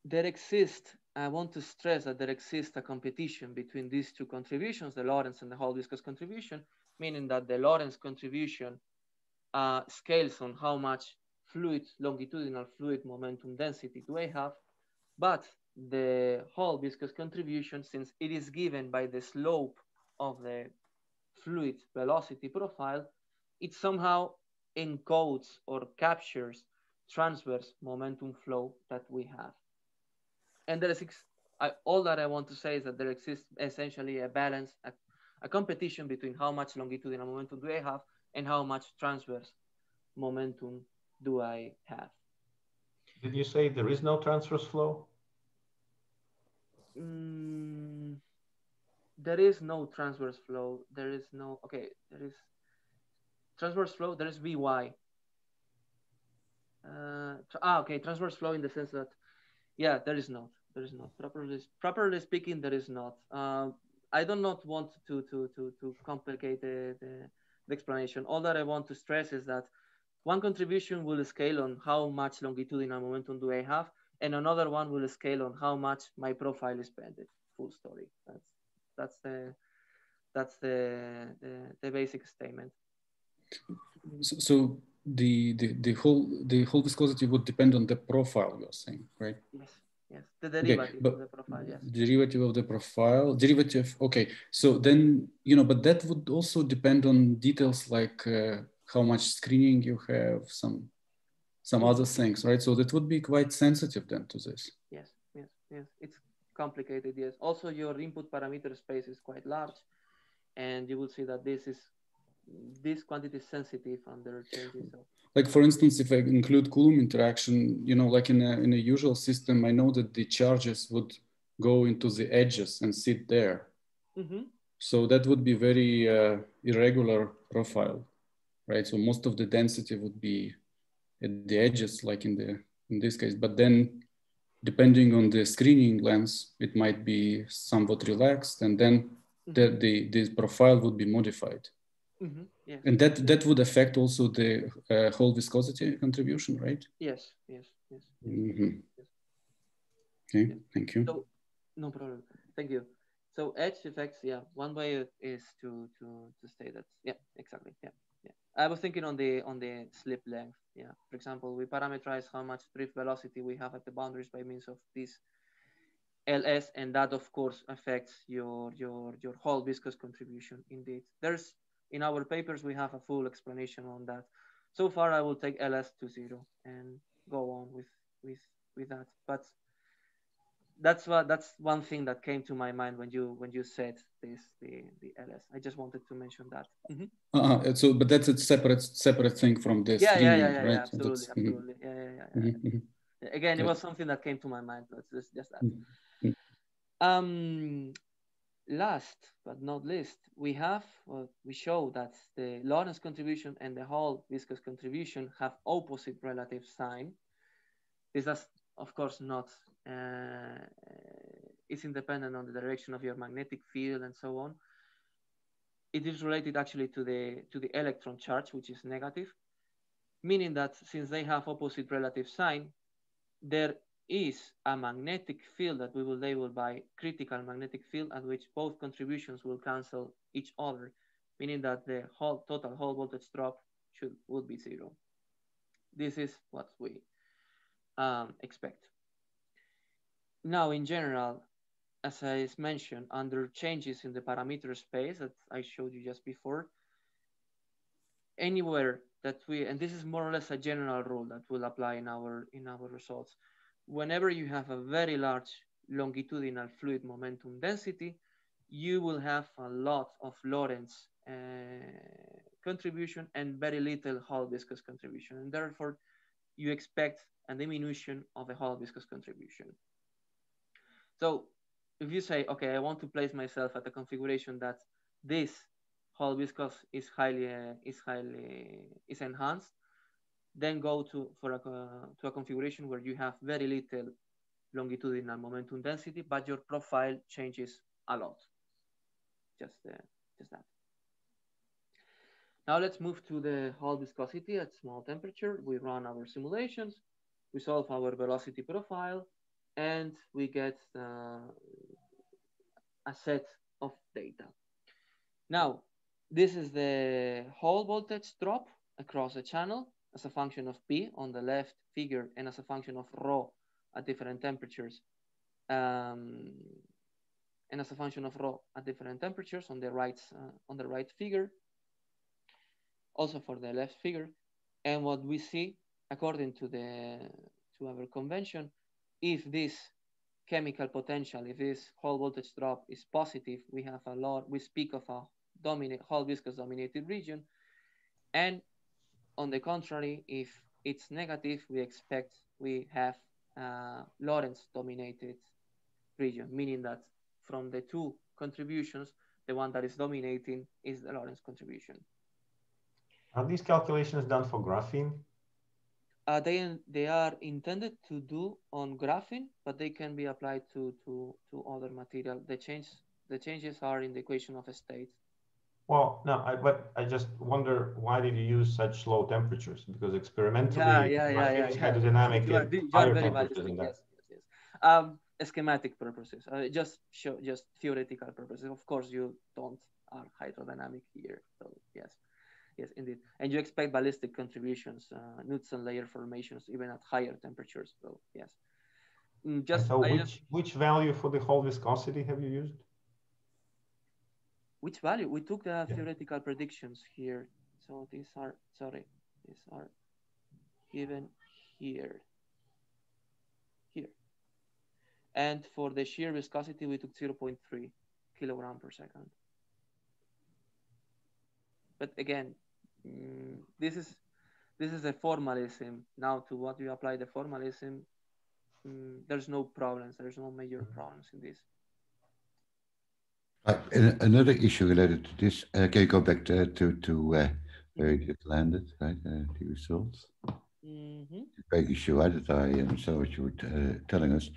there exists, I want to stress that there exists a competition between these two contributions, the Lorentz and the Hall viscous contribution, meaning that the Lorentz contribution uh, scales on how much fluid, longitudinal fluid momentum density do I have? But the Hall viscous contribution, since it is given by the slope of the fluid velocity profile, it somehow encodes or captures transverse momentum flow that we have. And there is I, all that I want to say is that there exists essentially a balance, a, a competition between how much longitudinal momentum do I have and how much transverse momentum do I have. Did you say there is no transverse flow? Mm, there is no transverse flow. There is no, okay, there is transverse flow. There is Vy. Uh, ah, okay, transverse flow in the sense that, yeah, there is not. There is not. Properly, properly speaking, there is not. Uh, I do not want to to to to complicate the, the, the explanation. All that I want to stress is that one contribution will scale on how much longitudinal momentum do I have, and another one will scale on how much my profile is bended. Full story. That's that's the that's the the, the basic statement. So, so the, the the Hall the Hall viscosity would depend on the profile you're saying, right? Yes. Yes, the derivative okay, of the profile, yes. Derivative of the profile, derivative, okay. So then, you know, but that would also depend on details like uh, how much screening you have, some some other things, right? So that would be quite sensitive then to this. Yes, yes, yes. It's complicated, yes. Also, your input parameter space is quite large, and you will see that this is this quantity is sensitive under changes. So. Like for instance, if I include Coulomb interaction, you know, like in a in a usual system, I know that the charges would go into the edges and sit there. Mm -hmm. So that would be very uh, irregular profile, right? So most of the density would be at the edges, like in the in this case. But then, depending on the screening length, it might be somewhat relaxed, and then mm-hmm. the, the the profile would be modified. Mm-hmm. Yes. And that that would affect also the uh, Hall viscosity contribution, right? Yes. Yes. Yes. Mm-hmm. yes. Okay. Thank you. So, no problem. Thank you. So edge effects, yeah. One way is to to to say that. Yeah. Exactly. Yeah. yeah. I was thinking on the on the slip length. Yeah. For example, we parameterize how much drift velocity we have at the boundaries by means of this LS, and that of course affects your your your Hall viscous contribution. Indeed, there's in our papers we have a full explanation on that. So far, I will take LS to zero and go on with with with that. But that's what that's one thing that came to my mind when you when you said this the the ls i just wanted to mention that mm-hmm. uh-huh. so but that's a separate separate thing from this yeah yeah yeah, yeah, right? yeah absolutely so mm-hmm. absolutely yeah yeah yeah, mm-hmm. mm-hmm. again it was something that came to my mind but it's just that mm-hmm. um last but not least we have well, we show that the lorentz contribution and the Hall viscous contribution have opposite relative sign this does of course not uh, is independent on the direction of your magnetic field and so on. It is related actually to the to the electron charge, which is negative, meaning that since they have opposite relative sign, there is a magnetic field that we will label by critical magnetic field at which both contributions will cancel each other, meaning that the whole total Hall voltage drop should would be zero. This is what we um, expect. Now, in general, as I mentioned, under changes in the parameter space that I showed you just before, anywhere that we, and this is more or less a general rule that will apply in our, in our results. Whenever you have a very large longitudinal fluid momentum density, you will have a lot of Lorentz uh, contribution and very little Hall viscous contribution. And therefore, you expect a diminution of the Hall viscous contribution. So if you say, okay, I want to place myself at a configuration that this Hall viscous is highly uh, is highly is enhanced, then go to for a to a configuration where you have very little longitudinal momentum density, but your profile changes a lot. Just uh, just that. Now let's move to the Hall viscosity at small temperature. We run our simulations, we solve our velocity profile, and we get uh, a set of data. Now, this is the Hall voltage drop across the channel. As a function of P on the left figure and as a function of rho at different temperatures. Um, and as a function of rho at different temperatures on the right, uh, on the right figure, also for the left figure. And what we see, according to the to our convention, if this chemical potential, if this Hall voltage drop is positive, we have a lot, we speak of a dominate Hall viscous dominated region. And on the contrary, if it's negative, we expect we have a Lorentz dominated region, meaning that from the two contributions, the one that is dominating is the Lorentz contribution. Are these calculations done for graphene? Uh, they they are intended to do on graphene, but they can be applied to to to other material. The change the changes are in the equation of state. Well, no, I, but I just wonder why did you use such low temperatures? Because experimentally, yeah, yeah, yeah, yeah, yeah. hydrodynamic you are higher very temperatures than that. yes, yes, yes. Um, schematic purposes, uh, just show, just theoretical purposes. Of course, you don't are hydrodynamic here, so yes, yes, indeed. And you expect ballistic contributions, uh, Knudsen layer formations, even at higher temperatures. So yes, Mm, just so I which, just- which value for the Hall viscosity have you used? Which value? We took the Yeah. theoretical predictions here. So these are sorry, these are given here. Here. And for the shear viscosity, we took 0.3 kilogram per second. But again, mm, this is this is a formalism. Now to what you apply the formalism, mm, there's no problems. There's no major problems in this. Uh, another issue related to this, uh, can you go back to, to, to uh, where it landed, right? Uh, the results. Mhm. Great issue, right? That I understand what you were uh, telling us.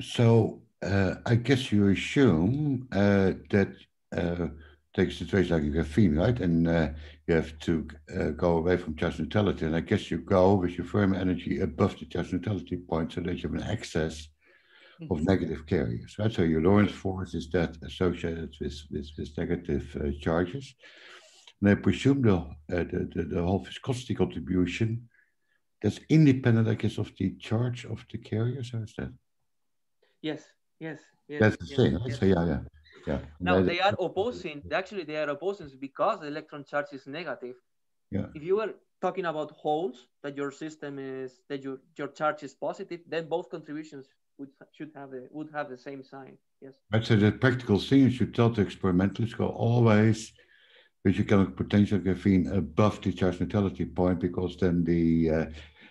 So uh, I guess you assume uh, that uh, take a situation like a graphene, right? And uh, you have to uh, go away from charge neutrality. And I guess you go with your Fermi energy above the charge neutrality point so that you have an excess of Mhm. negative carriers, right? So your Lorentz force is that associated with, with, with negative uh, charges. And I presume the, uh, the, the, the Hall viscosity contribution that's independent, I guess, of the charge of the carriers. How is that? Yes, yes, yes. That's the yes, thing, yes. So yeah, yeah, yeah. Now they are opposing. Actually, they are opposing because the electron charge is negative. Yeah. If you were talking about holes that your system is that your your charge is positive, then both contributions would should have a would have the same sign. Yes. Right, so the practical thing you should tell the experimentalists go always with your chemical potential graphene above the charge neutrality point because then the uh,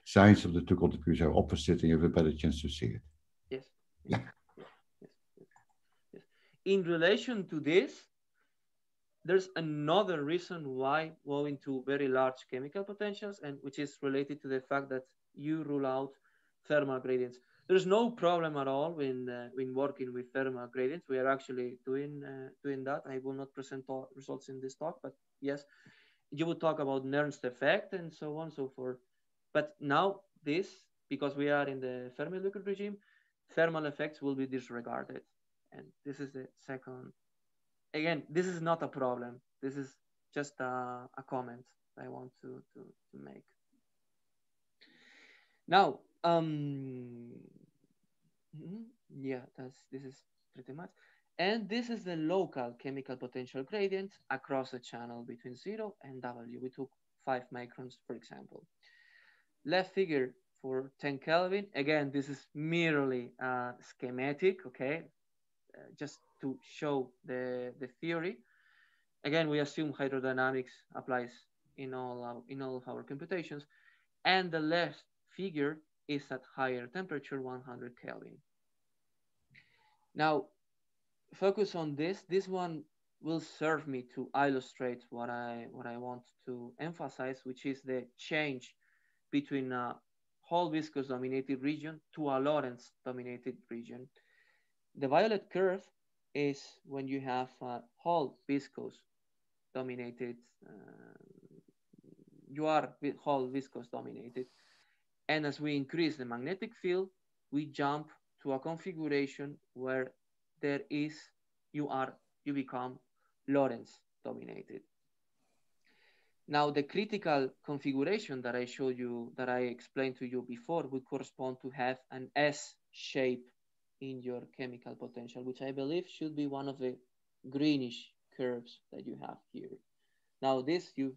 signs of the two contributions are opposite and you have a better chance to see it. Yes. Yeah. Yes. Yes. yes, yes. In relation to this, there's another reason why going to very large chemical potentials, and which is related to the fact that you rule out thermal gradients. There's no problem at all when uh, when working with thermal gradients. We are actually doing uh, doing that. I will not present all results in this talk, but yes, you would talk about Nernst effect and so on and so forth. But now this, because we are in the Fermi liquid regime, thermal effects will be disregarded. And this is the second. Again, this is not a problem. This is just a, a comment I want to, to, to make. Now, um, mhm, yeah, that's this is pretty much. And this is the local chemical potential gradient across a channel between zero and W. We took five microns, for example. Left figure for 10 Kelvin. Again, this is merely uh, schematic, okay? Uh, just to show the, the theory. Again, we assume hydrodynamics applies in all, our, in all of our computations. And the left figure is at higher temperature, 100 Kelvin. Now, focus on this. This one will serve me to illustrate what I, what I want to emphasize, which is the change between a Hall viscous dominated region to a Lorentz dominated region. The violet curve is when you have a Hall viscous dominated, uh, you are Hall viscous dominated. And as we increase the magnetic field, we jump to a configuration where there is, you are, you become Lorentz dominated. Now the critical configuration that I showed you, that I explained to you before would correspond to have an S shape in your chemical potential, which I believe should be one of the greenish curves that you have here. Now this you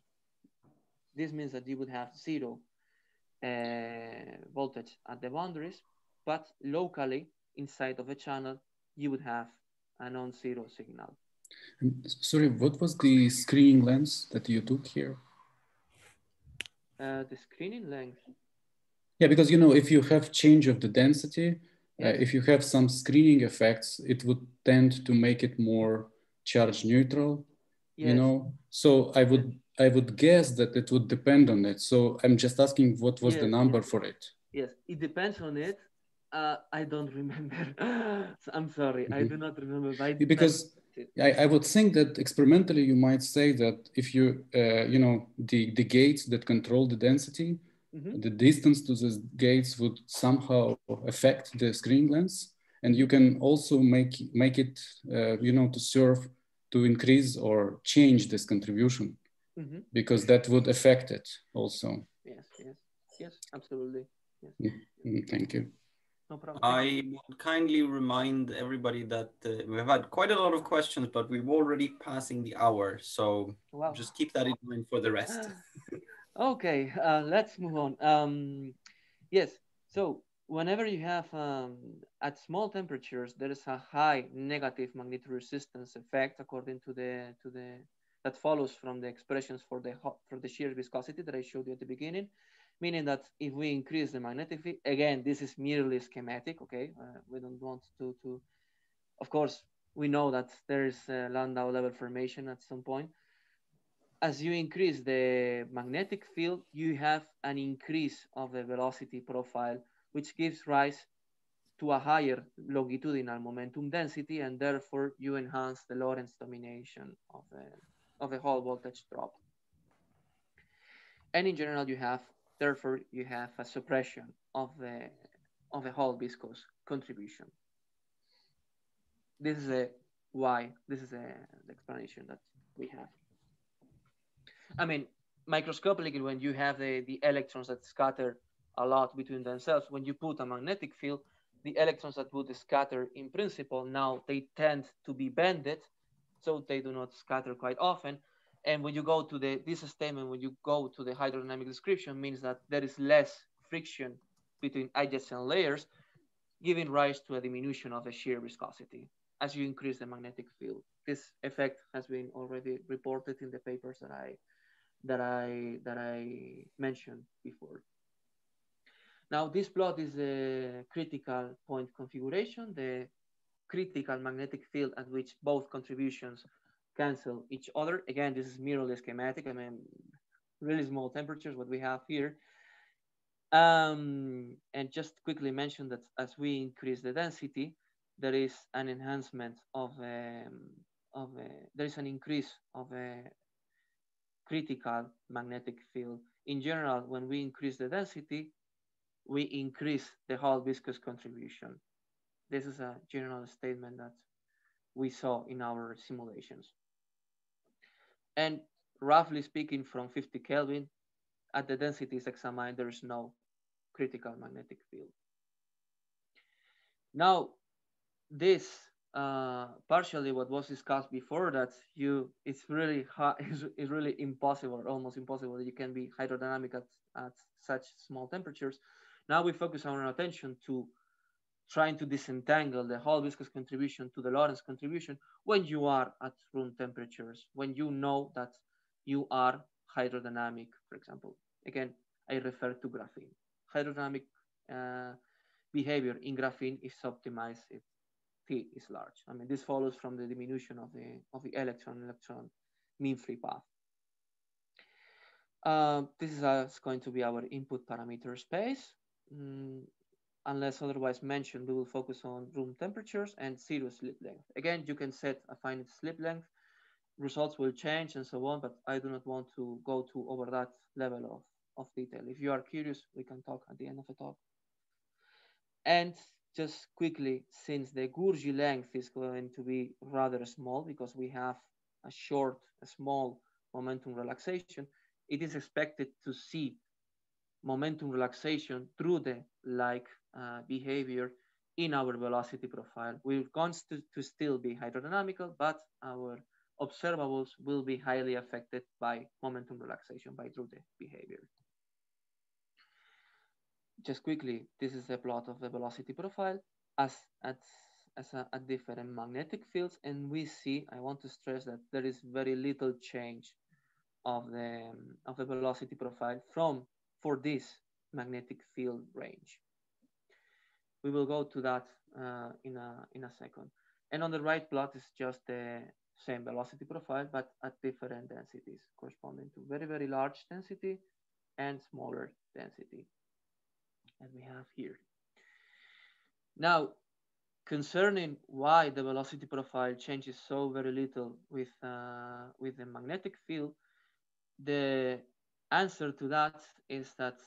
this means that you would have zero uh, voltage at the boundaries, but locally inside of a channel, you would have a non-zero signal. Sorry, what was the screening length that you took here? Uh, the screening length. Yeah, because you know, if you have change of the density, yes. uh, if you have some screening effects, it would tend to make it more charge neutral. Yes. You know, so I would I would guess that it would depend on it. So I'm just asking what was yes, the number yes. for it? Yes, it depends on it. Uh, I don't remember. I'm sorry, mm -hmm. I mm-hmm. do not remember. because I, I, would think that experimentally you might say that if you, uh, you know, the, the gates that control the density, mm -hmm. the distance to these gates would somehow affect the screen lens, And you can also make, make it, uh, you know, to serve to increase or change this contribution mm -hmm. because that would affect it also. Yes, yes, yes, absolutely. Yes. Mm. Thank you. No problem. I would kindly remind everybody that uh, we've had quite a lot of questions, but we're already passing the hour. So wow. just keep that in mind for the rest. okay, uh, let's move on. Um, yes, so whenever you have um, at small temperatures, there is a high negative magnetic resistance effect according to the to the that follows from the expressions for the for the shear viscosity that I showed you at the beginning meaning that if we increase the magnetic field, again, this is merely schematic, okay? Uh, we don't want to, to, of course, we know that there is a Landau level formation at some point. As you increase the magnetic field, you have an increase of the velocity profile, which gives rise to a higher longitudinal momentum density, and therefore you enhance the Lorentz domination of the, of the Hall voltage drop. And in general, you have Therefore, you have a suppression of the of the Hall viscous contribution. This is a why. This is a, the explanation that we have. I mean, microscopically, when you have the, the electrons that scatter a lot between themselves, when you put a magnetic field, the electrons that would scatter in principle, now they tend to be bended, so they do not scatter quite often. And when you go to the, this statement, when you go to the hydrodynamic description means that there is less friction between adjacent layers, giving rise to a diminution of the shear viscosity as you increase the magnetic field. This effect has been already reported in the papers that I, that I, that I mentioned before. Now this plot is a critical point configuration, the critical magnetic field at which both contributions cancel each other. Again, this is merely schematic. I mean, really small temperatures, what we have here. Um, and just quickly mention that as we increase the density, there is an enhancement of, um, of a, there is an increase of a critical magnetic field. In general, when we increase the density, we increase the Hall viscous contribution. This is a general statement that we saw in our simulations. And roughly speaking, from 50 Kelvin, at the densities examined, there is no critical magnetic field. Now, this uh, partially what was discussed before that you it's really it's, it's really impossible, almost impossible that you can be hydrodynamic at, at such small temperatures. Now we focus our attention to trying to disentangle the Hall viscous contribution to the Lorentz contribution when you are at room temperatures, when you know that you are hydrodynamic, for example. Again, I refer to graphene. Hydrodynamic uh, behavior in graphene is optimized if T is large. I mean, this follows from the diminution of the, of the electron-electron mean free path. Uh, this is uh, going to be our input parameter space. Mm, Unless otherwise mentioned, we will focus on room temperatures and zero slip length. Again, you can set a finite slip length. Results will change and so on, but I do not want to go to over that level of, of detail. If you are curious, we can talk at the end of the talk. And just quickly, since the Gurzhi length is going to be rather small because we have a short, a small momentum relaxation, it is expected to see momentum relaxation through the like uh, behavior in our velocity profile. We're going to, to still be hydrodynamical, but our observables will be highly affected by momentum relaxation by through the behavior. Just quickly, this is a plot of the velocity profile as at, as a, at different magnetic fields. And we see, I want to stress that there is very little change of the, of the velocity profile from for this magnetic field range. We will go to that uh, in, a, in a second. And on the right plot is just the same velocity profile, but at different densities corresponding to very, very large density and smaller density as we have here. Now, concerning why the velocity profile changes so very little with, uh, with the magnetic field, the answer to that is that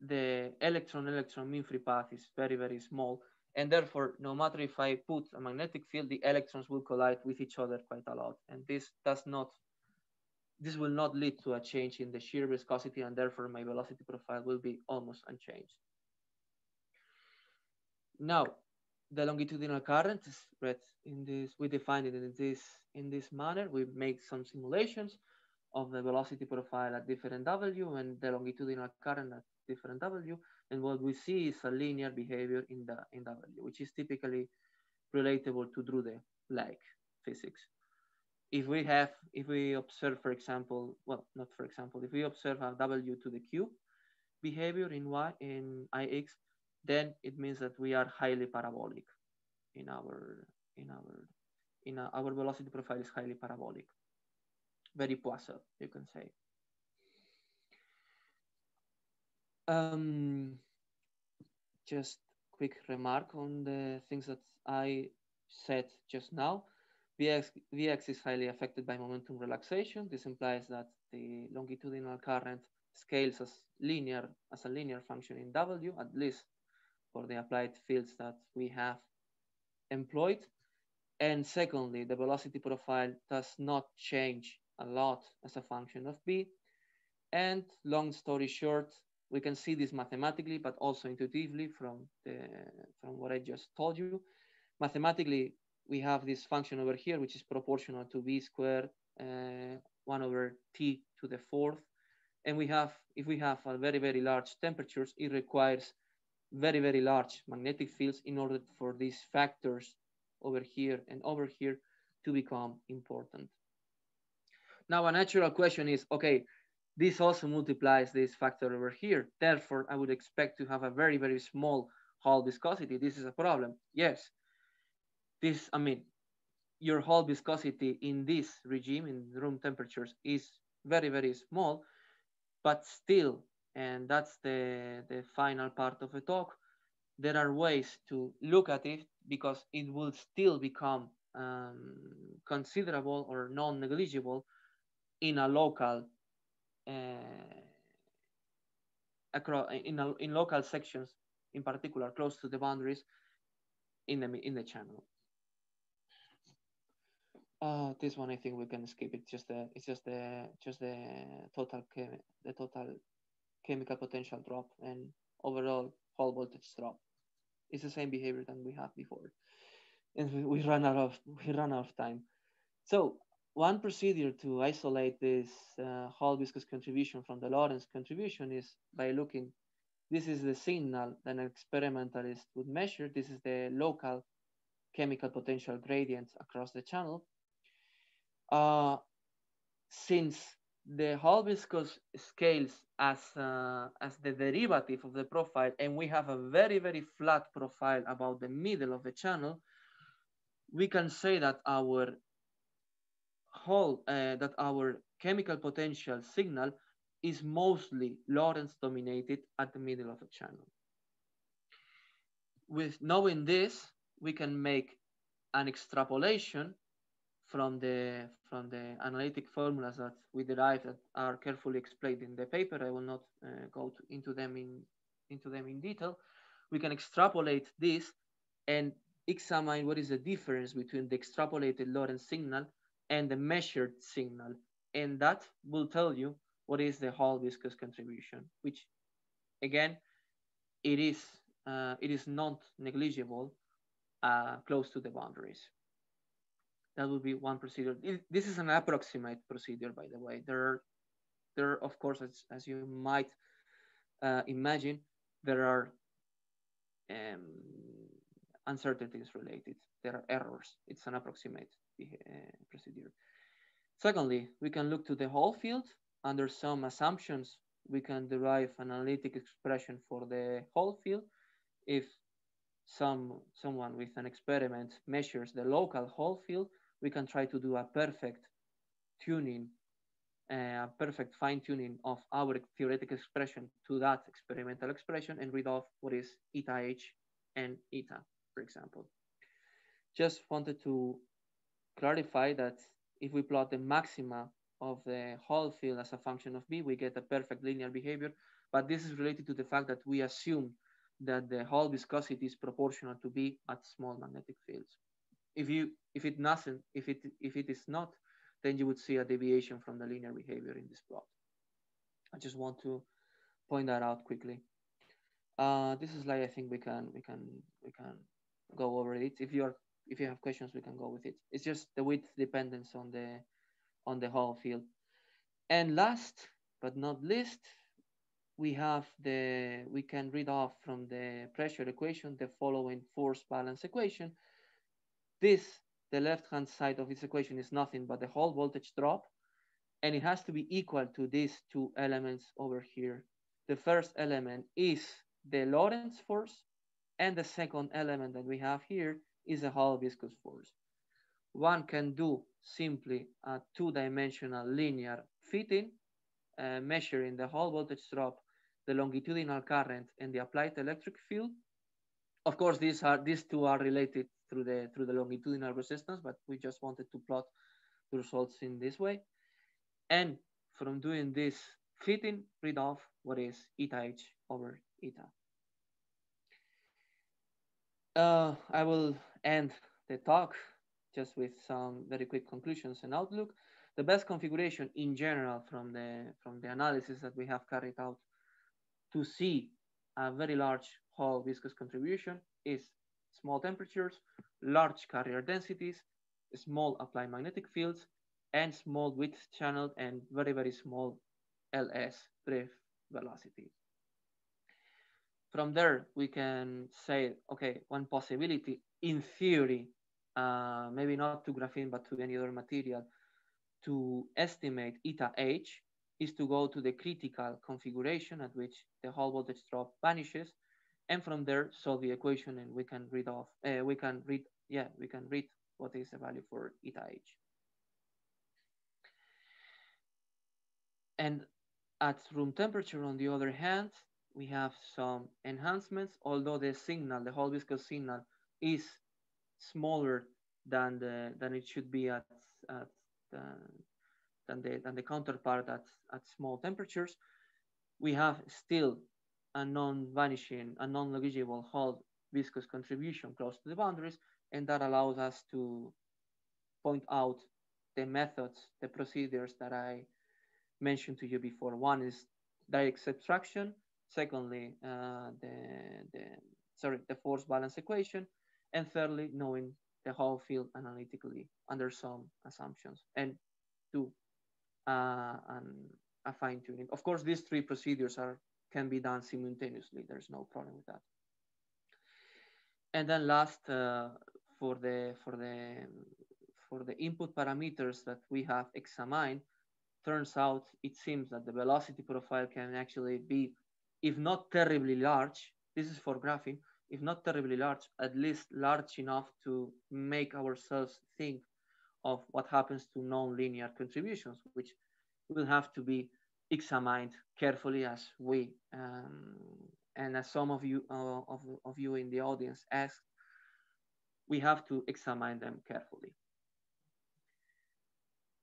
the electron-electron mean free path is very, very small. And therefore, no matter if I put a magnetic field, the electrons will collide with each other quite a lot. And this does not, this will not lead to a change in the shear viscosity and therefore my velocity profile will be almost unchanged. Now, the longitudinal current is read in this, we define it in this, in this manner. We make some simulations of the velocity profile at different W and the longitudinal current at different W. And what we see is a linear behavior in the in W, which is typically relatable to Drude-like physics. If we have, if we observe, for example, well, not for example, if we observe a W to the Q behavior in Y in IX, then it means that we are highly parabolic in our in our in our velocity profile is highly parabolic very Poiseuille, you can say. Um, just quick remark on the things that I said just now. Vx, Vx is highly affected by momentum relaxation. This implies that the longitudinal current scales as linear as a linear function in W, at least for the applied fields that we have employed. And secondly, the velocity profile does not change a lot as a function of b. And long story short, we can see this mathematically, but also intuitively from, the, from what I just told you. Mathematically, we have this function over here, which is proportional to v squared, uh, 1 over t to the fourth. And we have, if we have a very, very large temperatures, it requires very, very large magnetic fields in order for these factors over here and over here to become important. Now, a natural question is, okay, this also multiplies this factor over here. Therefore, I would expect to have a very, very small Hall viscosity. This is a problem. Yes. This, I mean, your Hall viscosity in this regime, in room temperatures, is very, very small, but still, and that's the, the final part of the talk, there are ways to look at it because it will still become um, considerable or non-negligible in a local across in a, in local sections in particular close to the boundaries in the in the channel. Uh, this one I think we can skip. It just the it's just the just the total the total chemical potential drop and overall Hall voltage drop. It's the same behavior than we had before. And we run out of we run out of time. So one procedure to isolate this uh, Hall viscous contribution from the Lorentz contribution is by looking, this is the signal that an experimentalist would measure. This is the local chemical potential gradients across the channel. Uh, since the Hall viscous scales as, uh, as the derivative of the profile, and we have a very, very flat profile about the middle of the channel, we can say that our whole uh, that our chemical potential signal is mostly Lorentz dominated at the middle of the channel. With knowing this, we can make an extrapolation from the from the analytic formulas that we derived that are carefully explained in the paper. I will not uh, go to, into them in into them in detail. We can extrapolate this and examine what is the difference between the extrapolated Lorentz signal and the measured signal. And that will tell you what is the Hall viscous contribution, which again, it is, uh, it is not negligible uh, close to the boundaries. That would be one procedure. This is an approximate procedure, by the way. There are, there are, of course, as, as you might uh, imagine, there are um, uncertainties related. There are errors. It's an approximate procedure. Secondly, we can look to the Hall field. Under some assumptions, we can derive an analytic expression for the Hall field. If some someone with an experiment measures the local Hall field, we can try to do a perfect tuning, uh, a perfect fine tuning of our theoretical expression to that experimental expression and read off what is eta h and eta, for example. Just wanted to clarify that if we plot the maxima of the Hall field as a function of B, we get a perfect linear behavior. But this is related to the fact that we assume that the Hall viscosity is proportional to B at small magnetic fields. If you if it doesn't, if it if it is not, then you would see a deviation from the linear behavior in this plot. I just want to point that out quickly. Uh, this is like I think we can we can we can go over it. If you are if you have questions, we can go with it. It's just the width dependence on the on the Hall field. And last but not least, we have the we can read off from the pressure equation the following force balance equation. This the left hand side of this equation is nothing but the Hall voltage drop, and it has to be equal to these two elements over here. The first element is the Lorentz force, and the second element that we have here is a Hall viscous force. One can do simply a two-dimensional linear fitting, uh, measuring the Hall voltage drop, the longitudinal current, and the applied electric field. Of course, these are these two are related through the through the longitudinal resistance, but we just wanted to plot the results in this way. And from doing this fitting, read off what is eta h over eta. Uh, I will end the talk just with some very quick conclusions and outlook. The best configuration in general from the, from the analysis that we have carried out to see a very large Hall viscous contribution is small temperatures, large carrier densities, small applied magnetic fields, and small width channel and very, very small LS drift velocity. From there, we can say, okay, one possibility in theory, uh, maybe not to graphene, but to any other material, to estimate eta h is to go to the critical configuration at which the Hall voltage drop vanishes, and from there solve the equation, and we can read off. Uh, we can read, yeah, we can read what is the value for eta h. And at room temperature, on the other hand, we have some enhancements, although the signal, the Hall viscous signal is smaller than the than it should be at, at than the than the counterpart at, at small temperatures. We have still a non-vanishing, a non-negligible Hall viscous contribution close to the boundaries, and that allows us to point out the methods, the procedures that I mentioned to you before. One is direct subtraction, Secondly, uh, the, the, sorry, the force balance equation. And thirdly, knowing the Hall field analytically under some assumptions and do uh, an, a fine tuning. Of course, these three procedures are can be done simultaneously. There's no problem with that. And then last, uh, for the for the for the input parameters that we have examined, turns out it seems that the velocity profile can actually be if not terribly large, this is for graphene, if not terribly large, at least large enough to make ourselves think of what happens to non-linear contributions, which will have to be examined carefully as we um, and as some of you uh, of, of you in the audience asked, we have to examine them carefully.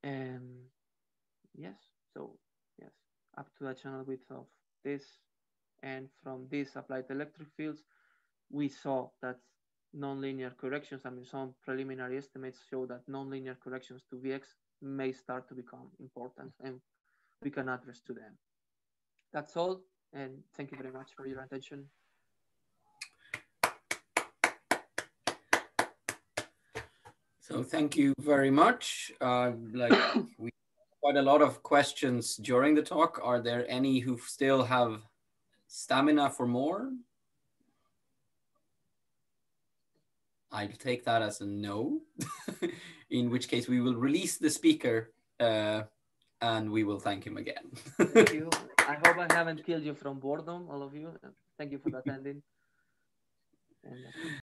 Um, yes, so yes, up to a channel width of this and from these applied electric fields, we saw that nonlinear corrections, I mean, some preliminary estimates show that nonlinear corrections to Vx may start to become important. And we can address to them. That's all, and thank you very much for your attention. So thank you very much. Uh, like we quite a lot of questions during the talk. Are there any who still have stamina for more? I'll take that as a no, in which case we will release the speaker uh, and we will thank him again. thank you. I hope I haven't killed you from boredom, all of you. Thank you for attending. And, uh,